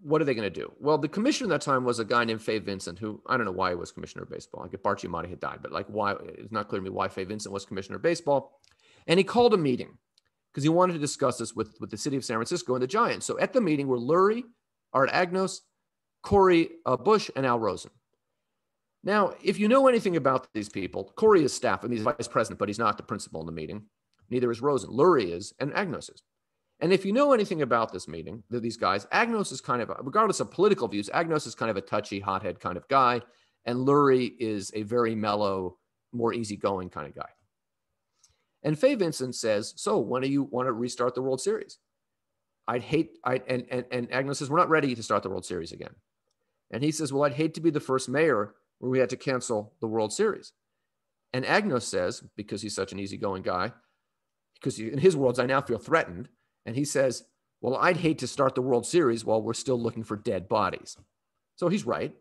D: what are they going to do? Well, the commissioner at that time was a guy named Fay Vincent, who I don't know why he was commissioner of baseball. Like if Bart Giamatti had died, but like why it's not clear to me why Fay Vincent was commissioner of baseball. And he called a meeting because he wanted to discuss this with, with the city of San Francisco and the Giants. So at the meeting were Lurie, Art Agnos, Corey uh, Busch, and Al Rosen. Now, if you know anything about these people, Corey is staff and he's vice president, but he's not the principal in the meeting. Neither is Rosen. Lurie is, and Agnos is. And if you know anything about this meeting, these guys, Agnos is kind of, regardless of political views, Agnos is kind of a touchy, hothead kind of guy, and Lurie is a very mellow, more easygoing kind of guy. And Fay Vincent says, So when do you want to restart the World Series? I'd hate, I and, and, and Agnos says, We're not ready to start the World Series again. And he says, Well, I'd hate to be the first mayor where we had to cancel the World Series. And Agnos says, because he's such an easygoing guy, because in his words, I now feel threatened. And he says, Well, I'd hate to start the World Series while we're still looking for dead bodies. So he's right.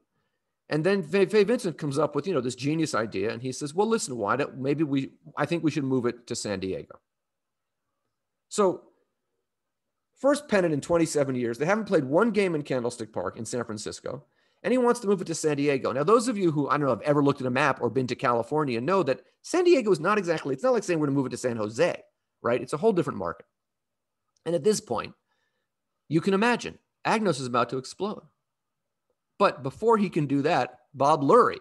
D: And then Fay, Fay, Vincent comes up with, you know, this genius idea. And he says, well, listen, why don't maybe we, I think we should move it to San Diego. So first pennant in 27 years. They haven't played one game in Candlestick Park in San Francisco. And he wants to move it to San Diego. Now, those of you who, I don't know, have ever looked at a map or been to California know that San Diego is not exactly, it's not like saying we're going to move it to San Jose, right? It's a whole different market. And at this point, you can imagine Agnos is about to explode But before he can do that, Bob Lurie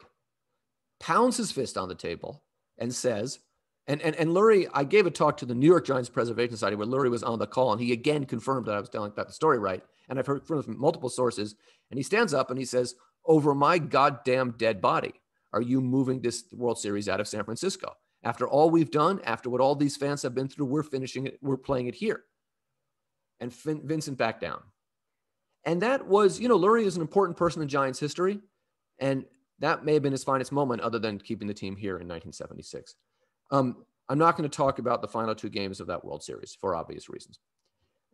D: pounds his fist on the table and says, and, and, and Lurie, I gave a talk to the New York Giants Preservation Society where Lurie was on the call, and he again confirmed that I was telling that the story right. And I've heard from multiple sources. And he stands up and he says, Over my goddamn dead body, are you moving this World Series out of San Francisco? After all we've done, after what all these fans have been through, we're finishing it, we're playing it here. And Vin- Vincent backed down. And that was, you know, Lurie is an important person in Giants history. And that may have been his finest moment, other than keeping the team here in 1976. Um, I'm not going to talk about the final two games of that World Series for obvious reasons.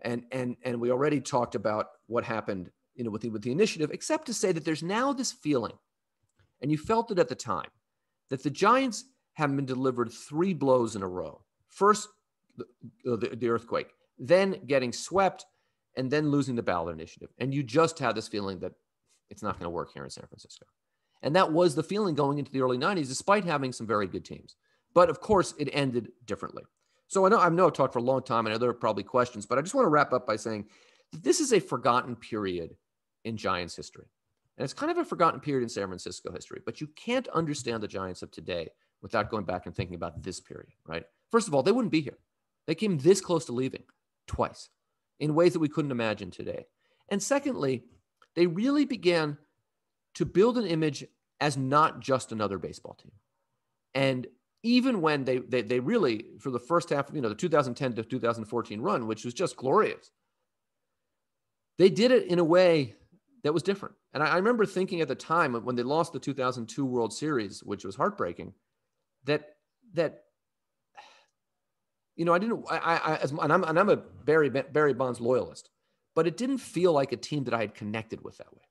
D: And, and, and we already talked about what happened you know, with the, with the initiative, except to say that there's now this feeling, and you felt it at the time, that the Giants have been delivered three blows in a row. First, the, the, the earthquake, then getting swept, and then losing the ballot initiative. And you just had this feeling that it's not going to work here in San Francisco. And that was the feeling going into the early 90s, despite having some very good teams. But of course, it ended differently. So I know I know I've talked for a long time, and there are probably questions, but I just want to wrap up by saying this is a forgotten period in Giants history. And it's kind of a forgotten period in San Francisco history, but you can't understand the Giants of today without going back and thinking about this period, right? First of all, they wouldn't be here. They came this close to leaving twice in ways that we couldn't imagine today. And secondly, they really began to build an image as not just another baseball team. And even when they, they, they really, for the first half, you know, the 2010 to 2014 run, which was just glorious, they did it in a way that was different. And I, I remember thinking at the time when they lost the 2002 World Series, which was heartbreaking, that that you know I didn't I, I as, and I'm and I'm a Barry Barry Bonds loyalist, but it didn't feel like a team that I had connected with that way.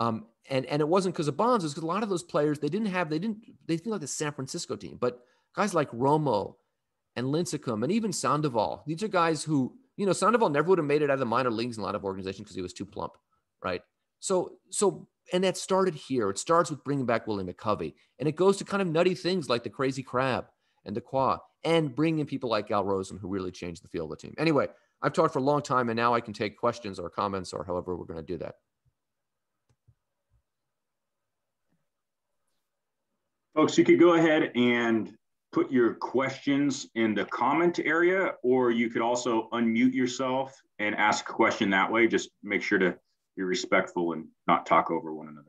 D: Um, and and it wasn't because of Bonds, it's because a lot of those players they didn't have they didn't they feel like the San Francisco team, but guys like Romo and Lincecum and even Sandoval, these are guys who you know Sandoval never would have made it out of the minor leagues in a lot of organizations because he was too plump right? So, so, and that started here. It starts with bringing back Willie McCovey, and it goes to kind of nutty things like the Crazy Crab and the Croix, and bringing in people like Al Rosen who really changed the feel of the team. Anyway, I've talked for a long time, and now I can take questions or comments or however we're going to do that.
A: Folks, you could go ahead and put your questions in the comment area, or you could also unmute yourself and ask a question that way. Just make sure to be respectful and not talk over one another.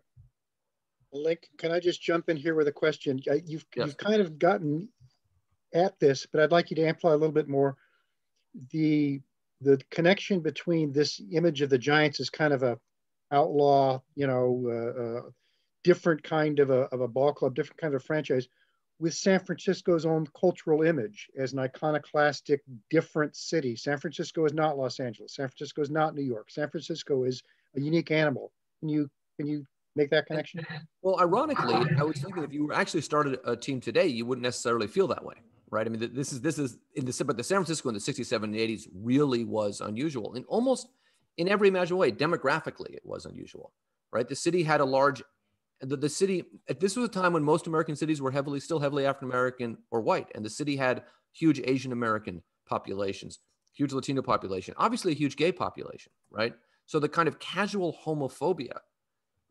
C: Link, can I just jump in here with a question? You've, yes. you've kind of gotten at this, but I'd like you to amplify a little bit more. The, the connection between this image of the Giants as kind of a outlaw, you know, uh, uh, different kind of a, of a ball club, different kind of franchise with San Francisco's own cultural image as an iconoclastic, different city. San Francisco is not Los Angeles. San Francisco is not New York. San Francisco is a unique animal. Can you can you make that connection?
D: Well, ironically, I was thinking if you actually started a team today, you wouldn't necessarily feel that way, right? I mean, this is this is in the but the San Francisco in the 60s, 70s, and 80s really was unusual in almost in every imaginable way. Demographically, it was unusual, right? The city had a large the, the city at this was a time when most american cities were heavily still heavily african american or white and the city had huge asian american populations huge latino population obviously a huge gay population right so the kind of casual homophobia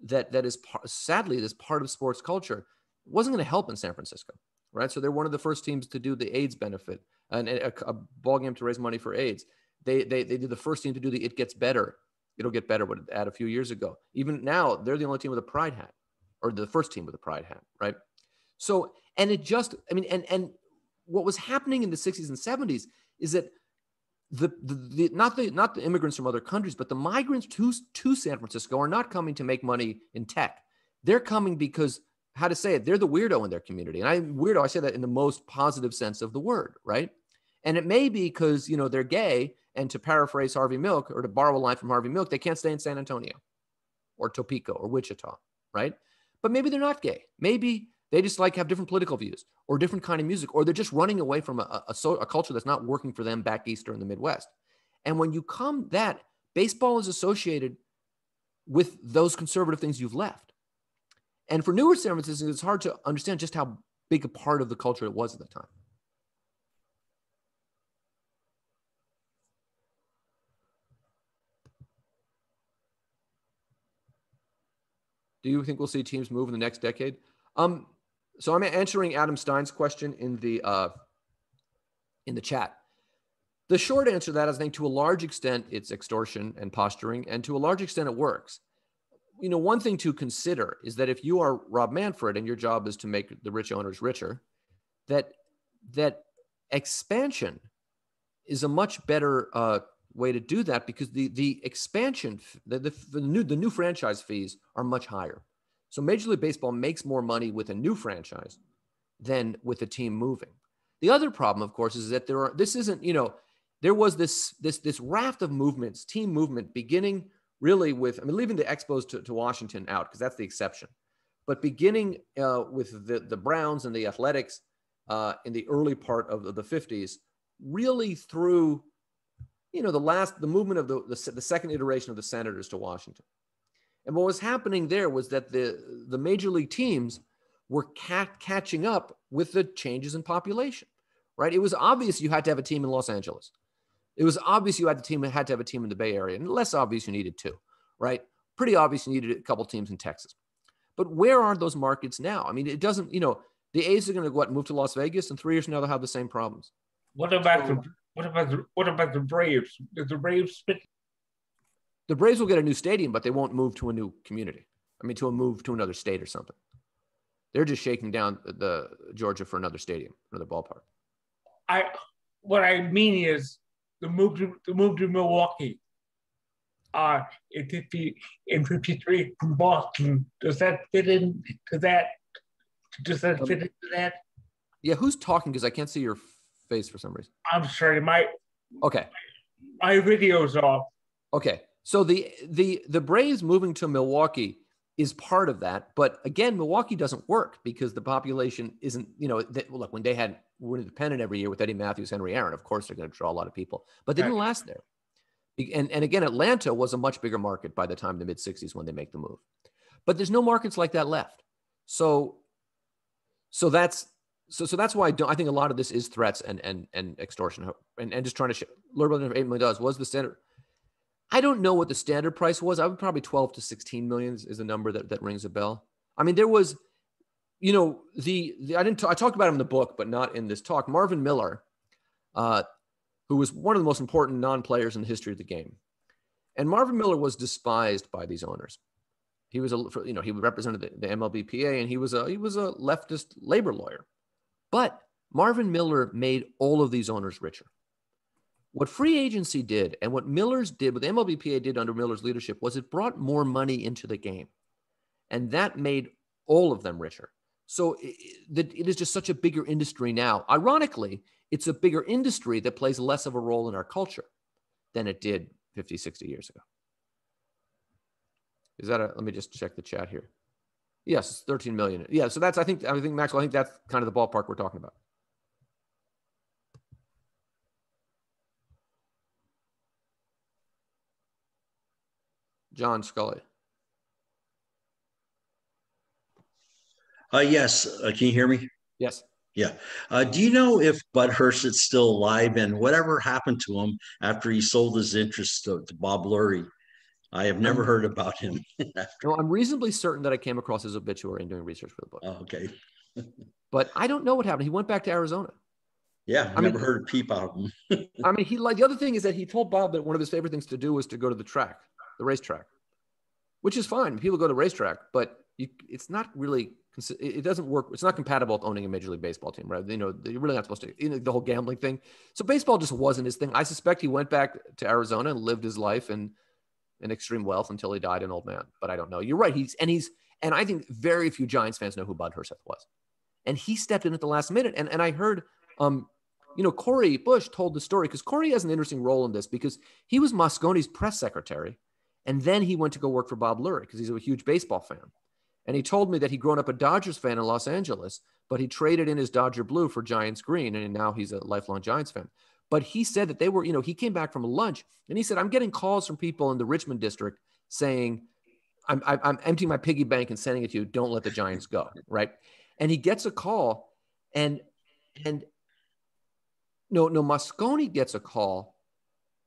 D: that that is par- sadly this part of sports culture wasn't going to help in san francisco right so they're one of the first teams to do the aids benefit and a, a ball game to raise money for aids they, they they did the first team to do the it gets better it'll get better what it had a few years ago even now they're the only team with a pride hat or the first team with a pride hat, right? So, and it just, I mean, and and what was happening in the 60s and 70s is that the, the, the, not the not the immigrants from other countries, but the migrants to to San Francisco are not coming to make money in tech. They're coming because how to say it, they're the weirdo in their community. And I weirdo, I say that in the most positive sense of the word, right? And it may be because you know they're gay, and to paraphrase Harvey Milk or to borrow a line from Harvey Milk, they can't stay in San Antonio or Topeka or Wichita, right? but maybe they're not gay. Maybe they just like have different political views or different kind of music, or they're just running away from a, a, a culture that's not working for them back east or in the Midwest. And when you come that, baseball is associated with those conservative things you've left. And for newer San Francisco, it's hard to understand just how big a part of the culture it was at the time. Do you think we'll see teams move in the next decade? Um, so I'm answering Adam Stein's question in the uh, in the chat. The short answer to that is I think to a large extent it's extortion and posturing, and to a large extent it works. You know, one thing to consider is that if you are Rob Manfred and your job is to make the rich owners richer, that that expansion is a much better uh, way to do that because the the expansion the, the, the new the new franchise fees are much higher. So Major League Baseball makes more money with a new franchise than with a team moving. The other problem, of course, is that there are this isn't you know there was this this this raft of movements, team movement beginning really with I mean leaving the Expos to, to Washington out because that's the exception, but beginning uh, with the the Browns and the Athletics uh, in the early part of the 50s, really through you know, the last, the movement of the, the, the second iteration of the Senators to Washington. And what was happening there was that the, the major league teams were cat, catching up with the changes in population, right? It was obvious you had to have a team in Los Angeles. It was obvious you had the team had to have a team in the Bay Area, and less obvious you needed two, right? Pretty obvious you needed a couple teams in Texas. But where are those markets now? I mean, it doesn't, you know, the A's are going to go out and move to Las Vegas, and three years from now they'll have the same problems.
E: What about so, the what about the what about the Braves? Did the Braves spit?
D: The Braves will get a new stadium, but they won't move to a new community. I mean, to a move to another state or something. They're just shaking down the, the Georgia for another stadium, another ballpark.
E: I what I mean is the move to the move to Milwaukee. Uh, in 50, in 53 from Boston. Does that fit into that? Does that fit into that?
D: Yeah, who's talking? Because I can't see your face for some reason.
E: I'm sorry, my
D: okay,
E: my video's off.
D: Okay, so the the the Braves moving to Milwaukee is part of that, but again, Milwaukee doesn't work because the population isn't. You know, they, look when they had were independent every year with Eddie Mathews, Henry Aaron. Of course, they're going to draw a lot of people, but they didn't last there. And and again, Atlanta was a much bigger market by the time the mid '60s when they make the move, but there's no markets like that left. So so that's so so that's why I don't. I think a lot of this is threats and and and extortion and, and just trying to sh- learn what eight million dollars was the standard. I don't know what the standard price was. I would probably twelve to sixteen millions is a number that that rings a bell. I mean, there was, you know, the, the I didn't t- I talked about him in the book, but not in this talk. Marvin Miller, uh, who was one of the most important non-players in the history of the game, and Marvin Miller was despised by these owners. He was a you know he represented the, the MLBPA and he was a he was a leftist labor lawyer but Marvin Miller made all of these owners richer. What free agency did and what Miller's did, what the MLBPA did under Miller's leadership, was it brought more money into the game. And that made all of them richer. So it, it is just such a bigger industry now. Ironically, it's a bigger industry that plays less of a role in our culture than it did 50, 60 years ago. Is that a, let me just check the chat here. Yes, 13 million. Yeah, so that's I think I think Maxwell, I think that's kind of the ballpark we're talking about. John Scully.
F: Uh, yes. Uh, can you hear me?
D: Yes.
F: Yeah. Uh, do you know if Bud Herseth's still alive and whatever happened to him after he sold his interest to, to Bob Lurie? I have never heard about him.
D: no, I'm reasonably certain that I came across his obituary in doing research for the book.
F: Oh, okay.
D: but I don't know what happened. He went back to Arizona.
F: Yeah, I never mean, heard a peep out of
D: him. I mean, he like the other thing is that he told Bob that one of his favorite things to do was to go to the track, the racetrack, which is fine. People go to racetrack, but you, it's not really it doesn't work. It's not compatible with owning a major league baseball team, right? You know, you're really not supposed to. You know, the whole gambling thing. So baseball just wasn't his thing. I suspect he went back to Arizona and lived his life in in extreme wealth until he died an old man. But I don't know. You're right. He's and he's and I think very few Giants fans know who Bud Herseth was. And he stepped in at the last minute. And and I heard um, you know, Corey Busch told the story because Corey has an interesting role in this because he was Moscone's press secretary. And then he went to go work for Bob Lurie because he's a huge baseball fan. And he told me that he'd grown up a Dodgers fan in Los Angeles, but he traded in his Dodger blue for Giants green. And now he's a lifelong Giants fan. But he said that they were, you know, he came back from lunch and he said, I'm getting calls from people in the Richmond district saying, I'm, I'm emptying my piggy bank and sending it to you. Don't let the Giants go. Right. And he gets a call and, and no, no, Moscone gets a call.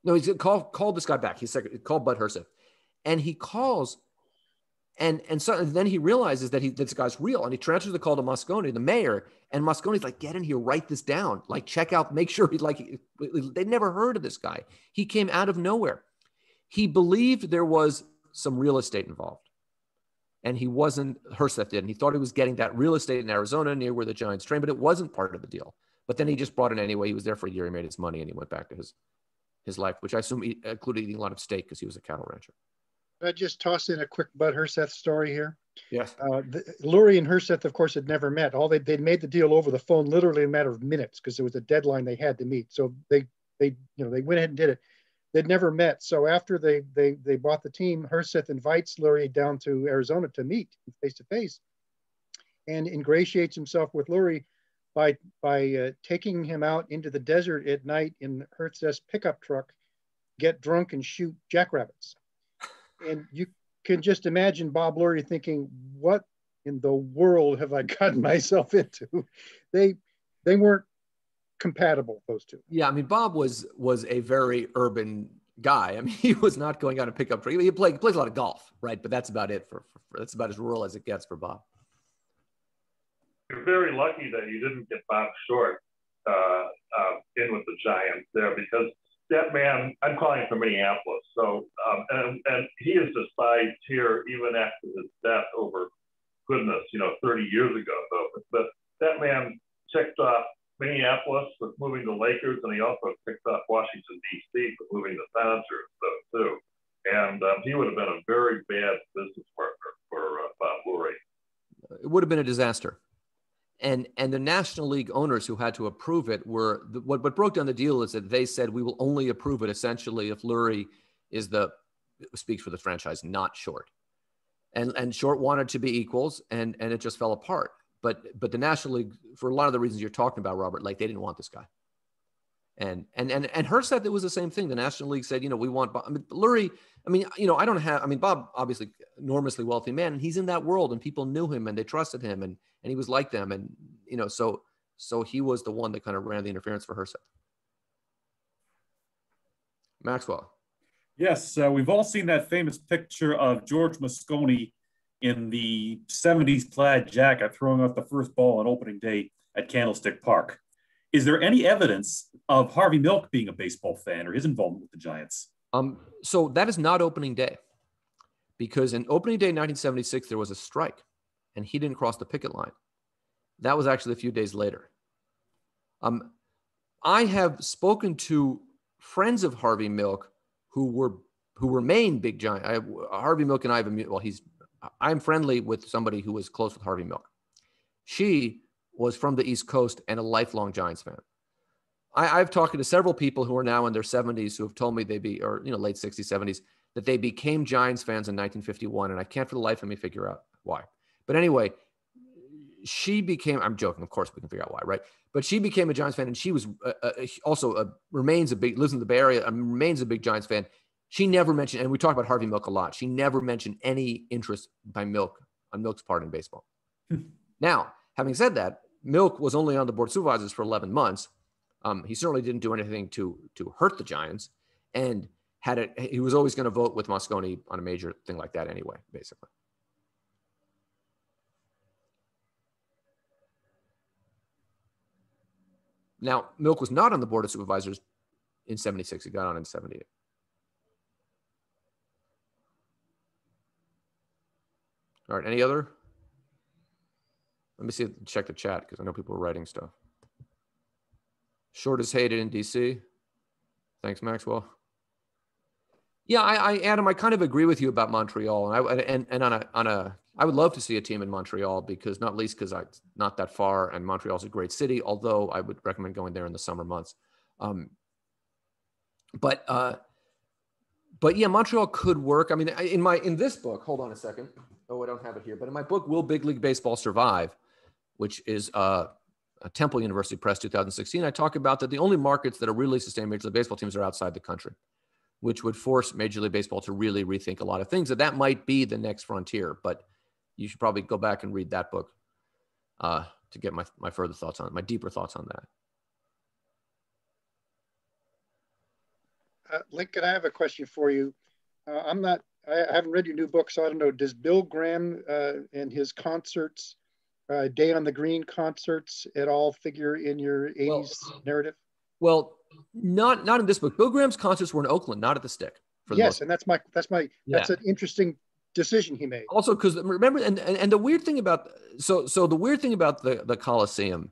D: No, he's called this guy back. He's called Bud Herseth. And he calls And and so and then he realizes that he this guy's real, and he transfers the call to Moscone, the mayor, and Moscone's like, "Get in here, write this down, like check out, make sure he like." They'd never heard of this guy. He came out of nowhere. He believed there was some real estate involved, and he wasn't. Herseth did, and he thought he was getting that real estate in Arizona near where the Giants train, but it wasn't part of the deal. But then he just brought it anyway. He was there for a year. He made his money, and he went back to his his life, which I assume included eating a lot of steak because he was a cattle rancher.
C: I just toss in a quick Bud Herseth story here?
D: Yes.
C: Uh, the, Lurie and Herseth, of course, had never met. All they they made the deal over the phone, literally in a matter of minutes, because there was a deadline they had to meet. So they they you know they went ahead and did it. They'd never met. So after they they they bought the team, Herseth invites Lurie down to Arizona to meet face to face, and ingratiates himself with Lurie by by uh, taking him out into the desert at night in Herseth's pickup truck, get drunk and shoot jackrabbits and you can just imagine Bob Lurie thinking, "What in the world have I gotten myself into?" They they weren't compatible those two.
D: Yeah, I mean Bob was was a very urban guy. I mean he was not going out and pick up. He, play, he plays a lot of golf, right? But that's about it for, for, for that's about as rural as it gets for Bob.
G: You're very lucky that you didn't get Bob Short uh, uh, in with the Giants there because that man, I'm calling from Minneapolis. So, um, and, and he is despised here even after his death over goodness, you know, 30 years ago. So, but that man checked off Minneapolis with moving the Lakers, and he also picked off Washington, D.C. with moving the Senators, so, too. And um, he would have been a very bad business partner for uh, Bob Lurie.
D: It would have been a disaster and and the National League owners who had to approve it were the, what what broke down the deal is that they said we will only approve it essentially if Lurie is the speaks for the franchise, not Short, and and Short wanted to be equals, and and it just fell apart. But but the National League, for a lot of the reasons you're talking about, Robert, like they didn't want this guy. And and and and Herseth said it was the same thing. The National League said, you know, we want. I mean, Lurie. I mean, you know, I don't have. I mean, Bob, obviously, enormously wealthy man, and he's in that world, and people knew him, and they trusted him, and and he was like them, and you know, so so he was the one that kind of ran the interference for Herseth. Maxwell.
H: Yes, uh, we've all seen that famous picture of George Moscone in the 70s plaid jacket throwing out the first ball on opening day at Candlestick Park. Is there any evidence of Harvey Milk being a baseball fan or his involvement with the Giants?
D: Um, so that is not opening day because in opening day 1976, there was a strike and he didn't cross the picket line. That was actually a few days later. Um, I have spoken to friends of Harvey Milk who were who remain big giant. I, Harvey Milk and I have a well, he's I'm friendly with somebody who was close with Harvey Milk. She was from the East Coast and a lifelong Giants fan. I, have talked to several people who are now in their 70s who have told me they be, or you know, late 60s, 70s, that they became Giants fans in 1951, and I can't for the life of me figure out why. But anyway, she became. I'm joking, of course, we can figure out why, right? But she became a Giants fan, and she was uh, uh, also a, remains a big lives in the Bay Area, and remains a big Giants fan. She never mentioned, and we talk about Harvey Milk a lot. She never mentioned any interest by Milk on Milk's part in baseball. now, having said that, Milk was only on the board of supervisors for 11 months. Um, he certainly didn't do anything to to hurt the Giants, and had it. He was always going to vote with Moscone on a major thing like that anyway, basically. Now, Milk was not on the board of supervisors in 76. He got on in 78. All right. Any other let me see, check the chat because I know people are writing stuff. Short is hated in DC. Thanks, Maxwell. Yeah, I, I, Adam, I kind of agree with you about Montreal, and I and, and on a on a, I would love to see a team in Montreal because not least because it's not that far, and Montreal's a great city. Although I would recommend going there in the summer months. Um, but uh, but yeah, Montreal could work. I mean, in my in this book, hold on a second. Oh, I don't have it here, but in my book, Will Big League Baseball Survive? Which is uh, Temple University Press 2016, I talk about that the only markets that are really sustaining Major League Baseball teams are outside the country, which would force Major League Baseball to really rethink a lot of things. That that might be the next frontier, but you should probably go back and read that book uh, to get my, my further thoughts on it, my deeper thoughts on that.
C: Uh, Lincoln, I have a question for you. Uh, I'm not I haven't read your new book, so I don't know. Does Bill Graham uh, and his concerts, uh, Day on the Green concerts, at all figure in your '80s well, narrative?
D: Well, not not in this book. Bill Graham's concerts were in Oakland, not at the Stick.
C: yes, and that's my that's my yeah. that's an interesting decision he made.
D: Also, because remember, and, and and the weird thing about so so the weird thing about the the Coliseum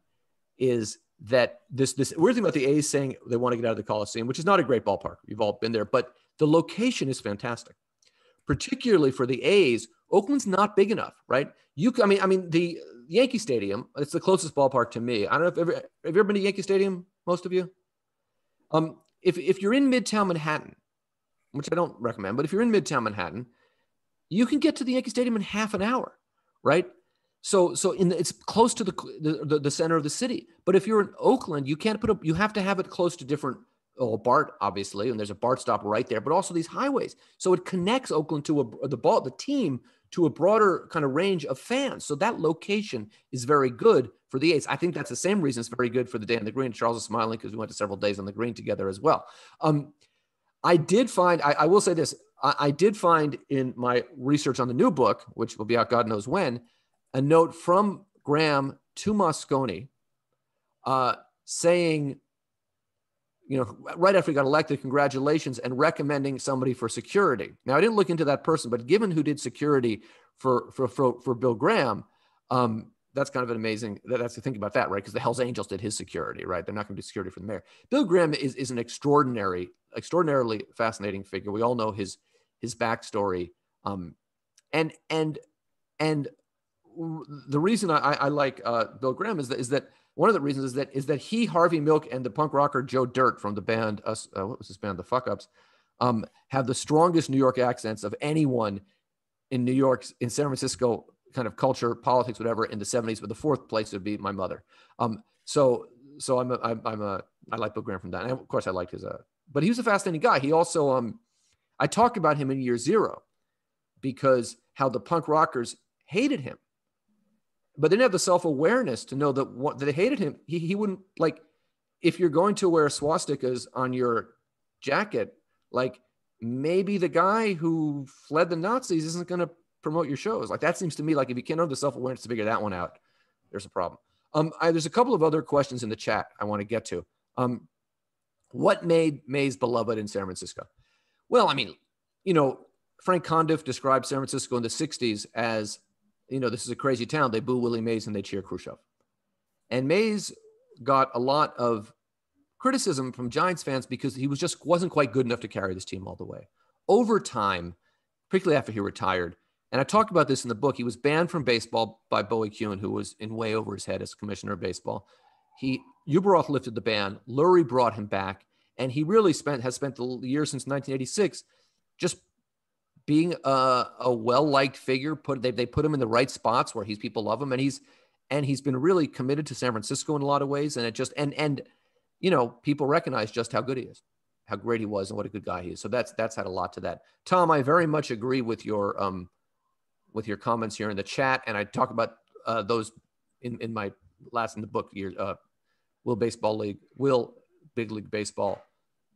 D: is that this this weird thing about the A's saying they want to get out of the Coliseum, which is not a great ballpark. You've all been there, but the location is fantastic, particularly for the A's. Oakland's not big enough, right? You, I mean, I mean the Yankee Stadium. It's the closest ballpark to me. I don't know if ever have you ever been to Yankee Stadium. Most of you. Um, if if you're in Midtown Manhattan, which I don't recommend, but if you're in Midtown Manhattan, you can get to the Yankee Stadium in half an hour, right? So, so in the, it's close to the, the, the center of the city. But if you're in Oakland, you can't put up. You have to have it close to different. Oh, BART obviously, and there's a BART stop right there, but also these highways. So it connects Oakland to a, the ball, the team to a broader kind of range of fans. So that location is very good for the A's. I think that's the same reason it's very good for the day on the green. Charles is smiling because we went to several days on the green together as well. Um, I did find, I, I will say this, I, I, did find in my research on the new book, which will be out God knows when, a note from Graham to Moscone uh, saying, you know, right after he got elected, congratulations, and recommending somebody for security. Now, I didn't look into that person, but given who did security for for for, for Bill Graham, um, that's kind of an amazing. That, that's to think about that, right? Because the Hell's Angels did his security, right? They're not going to do security for the mayor. Bill Graham is is an extraordinary, extraordinarily fascinating figure. We all know his his backstory, um, and and and the reason I, I like uh, Bill Graham is that is that one of the reasons is that is that he Harvey Milk and the punk rocker Joe Dirt from the band us uh, what was this band the Fuck Ups um, have the strongest New York accents of anyone in New York in San Francisco kind of culture politics whatever in the 70s but the fourth place would be my mother. Um, so so I'm a, I'm, I'm a I like Bill Graham from that. And of course I liked his uh but he was a fascinating guy. He also um I talk about him in year zero because how the punk rockers hated him but they didn't have the self awareness to know that what that they hated him. He, he wouldn't like if you're going to wear swastikas on your jacket, like maybe the guy who fled the Nazis isn't going to promote your shows. Like that seems to me like if you can't have the self awareness to figure that one out, there's a problem. Um, I, there's a couple of other questions in the chat I want to get to. Um, what made Mays beloved in San Francisco? Well, I mean, you know, Frank Conniff described San Francisco in the 60s as you know, this is a crazy town. They boo Willie Mays and they cheer Khrushchev. And Mays got a lot of criticism from Giants fans because he was just wasn't quite good enough to carry this team all the way. Over time, particularly after he retired, and I talked about this in the book, he was banned from baseball by Bowie Kuhn, who was in way over his head as commissioner of baseball. He Ueberroth lifted the ban, Lurie brought him back, and he really spent has spent the year since 1986 just being a, a well-liked figure. Put they, they put him in the right spots where he's people love him, and he's and he's been really committed to San Francisco in a lot of ways. And it just and and you know people recognize just how good he is, how great he was, and what a good guy he is. So that's that's had a lot to that. Tom, I very much agree with your um with your comments here in the chat, and I talk about uh, those in in my last in the book. Year, uh, will baseball league will big league baseball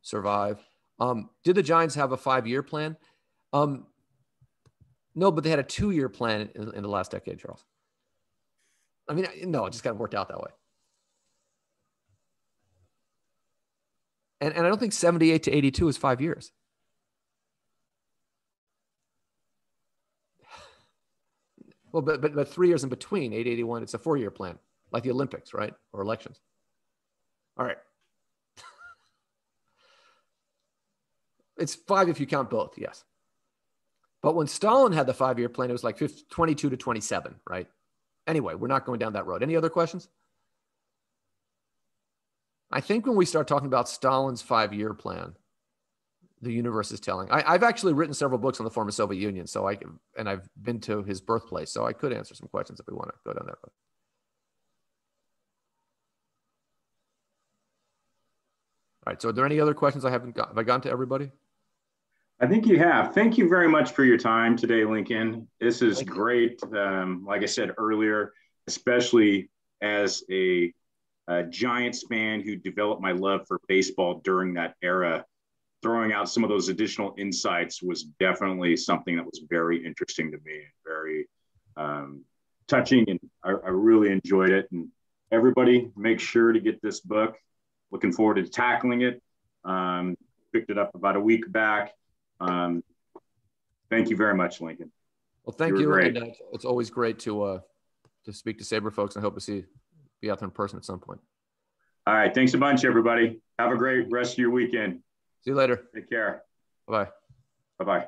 D: survive? Um, did the Giants have a five year plan? Um, no, but they had a two year plan in, in, the last decade, Charles. I mean, no, it just kind of worked out that way. And, and I don't think 78 to 82 is five years. Well, but, but, but three years in between, 881, it's a four year plan, like the Olympics, right? Or elections. All right. it's five if you count both, yes. But when Stalin had the five year plan, it was like 50, 22 to 27, right? Anyway, we're not going down that road. Any other questions? I think when we start talking about Stalin's five year plan, the universe is telling. I, have actually written several books on the former Soviet Union, so I and I've been to his birthplace, so I could answer some questions if we want to go down that road. All right. So, are there any other questions I haven't got? Have I gone to everybody?
A: I think you have. Thank you very much for your time today, Lincoln. This is great. Um, like I said earlier, especially as a, a, Giants fan who developed my love for baseball during that era. throwing out some of those additional insights was definitely something that was very interesting to me, and very um, touching, and I, I really enjoyed it. And everybody, make sure to get this book. Looking forward to tackling it. Um, picked it up about a week back. Um, thank you very much, Lincoln.
D: Well, thank you. you and, uh, it's always great to uh, to speak to SABR folks. I hope to see be out there in person at some point.
A: All right. Thanks a bunch, everybody. Have a great rest of your weekend.
D: See you later.
A: Take care.
D: Bye bye.
A: Bye bye.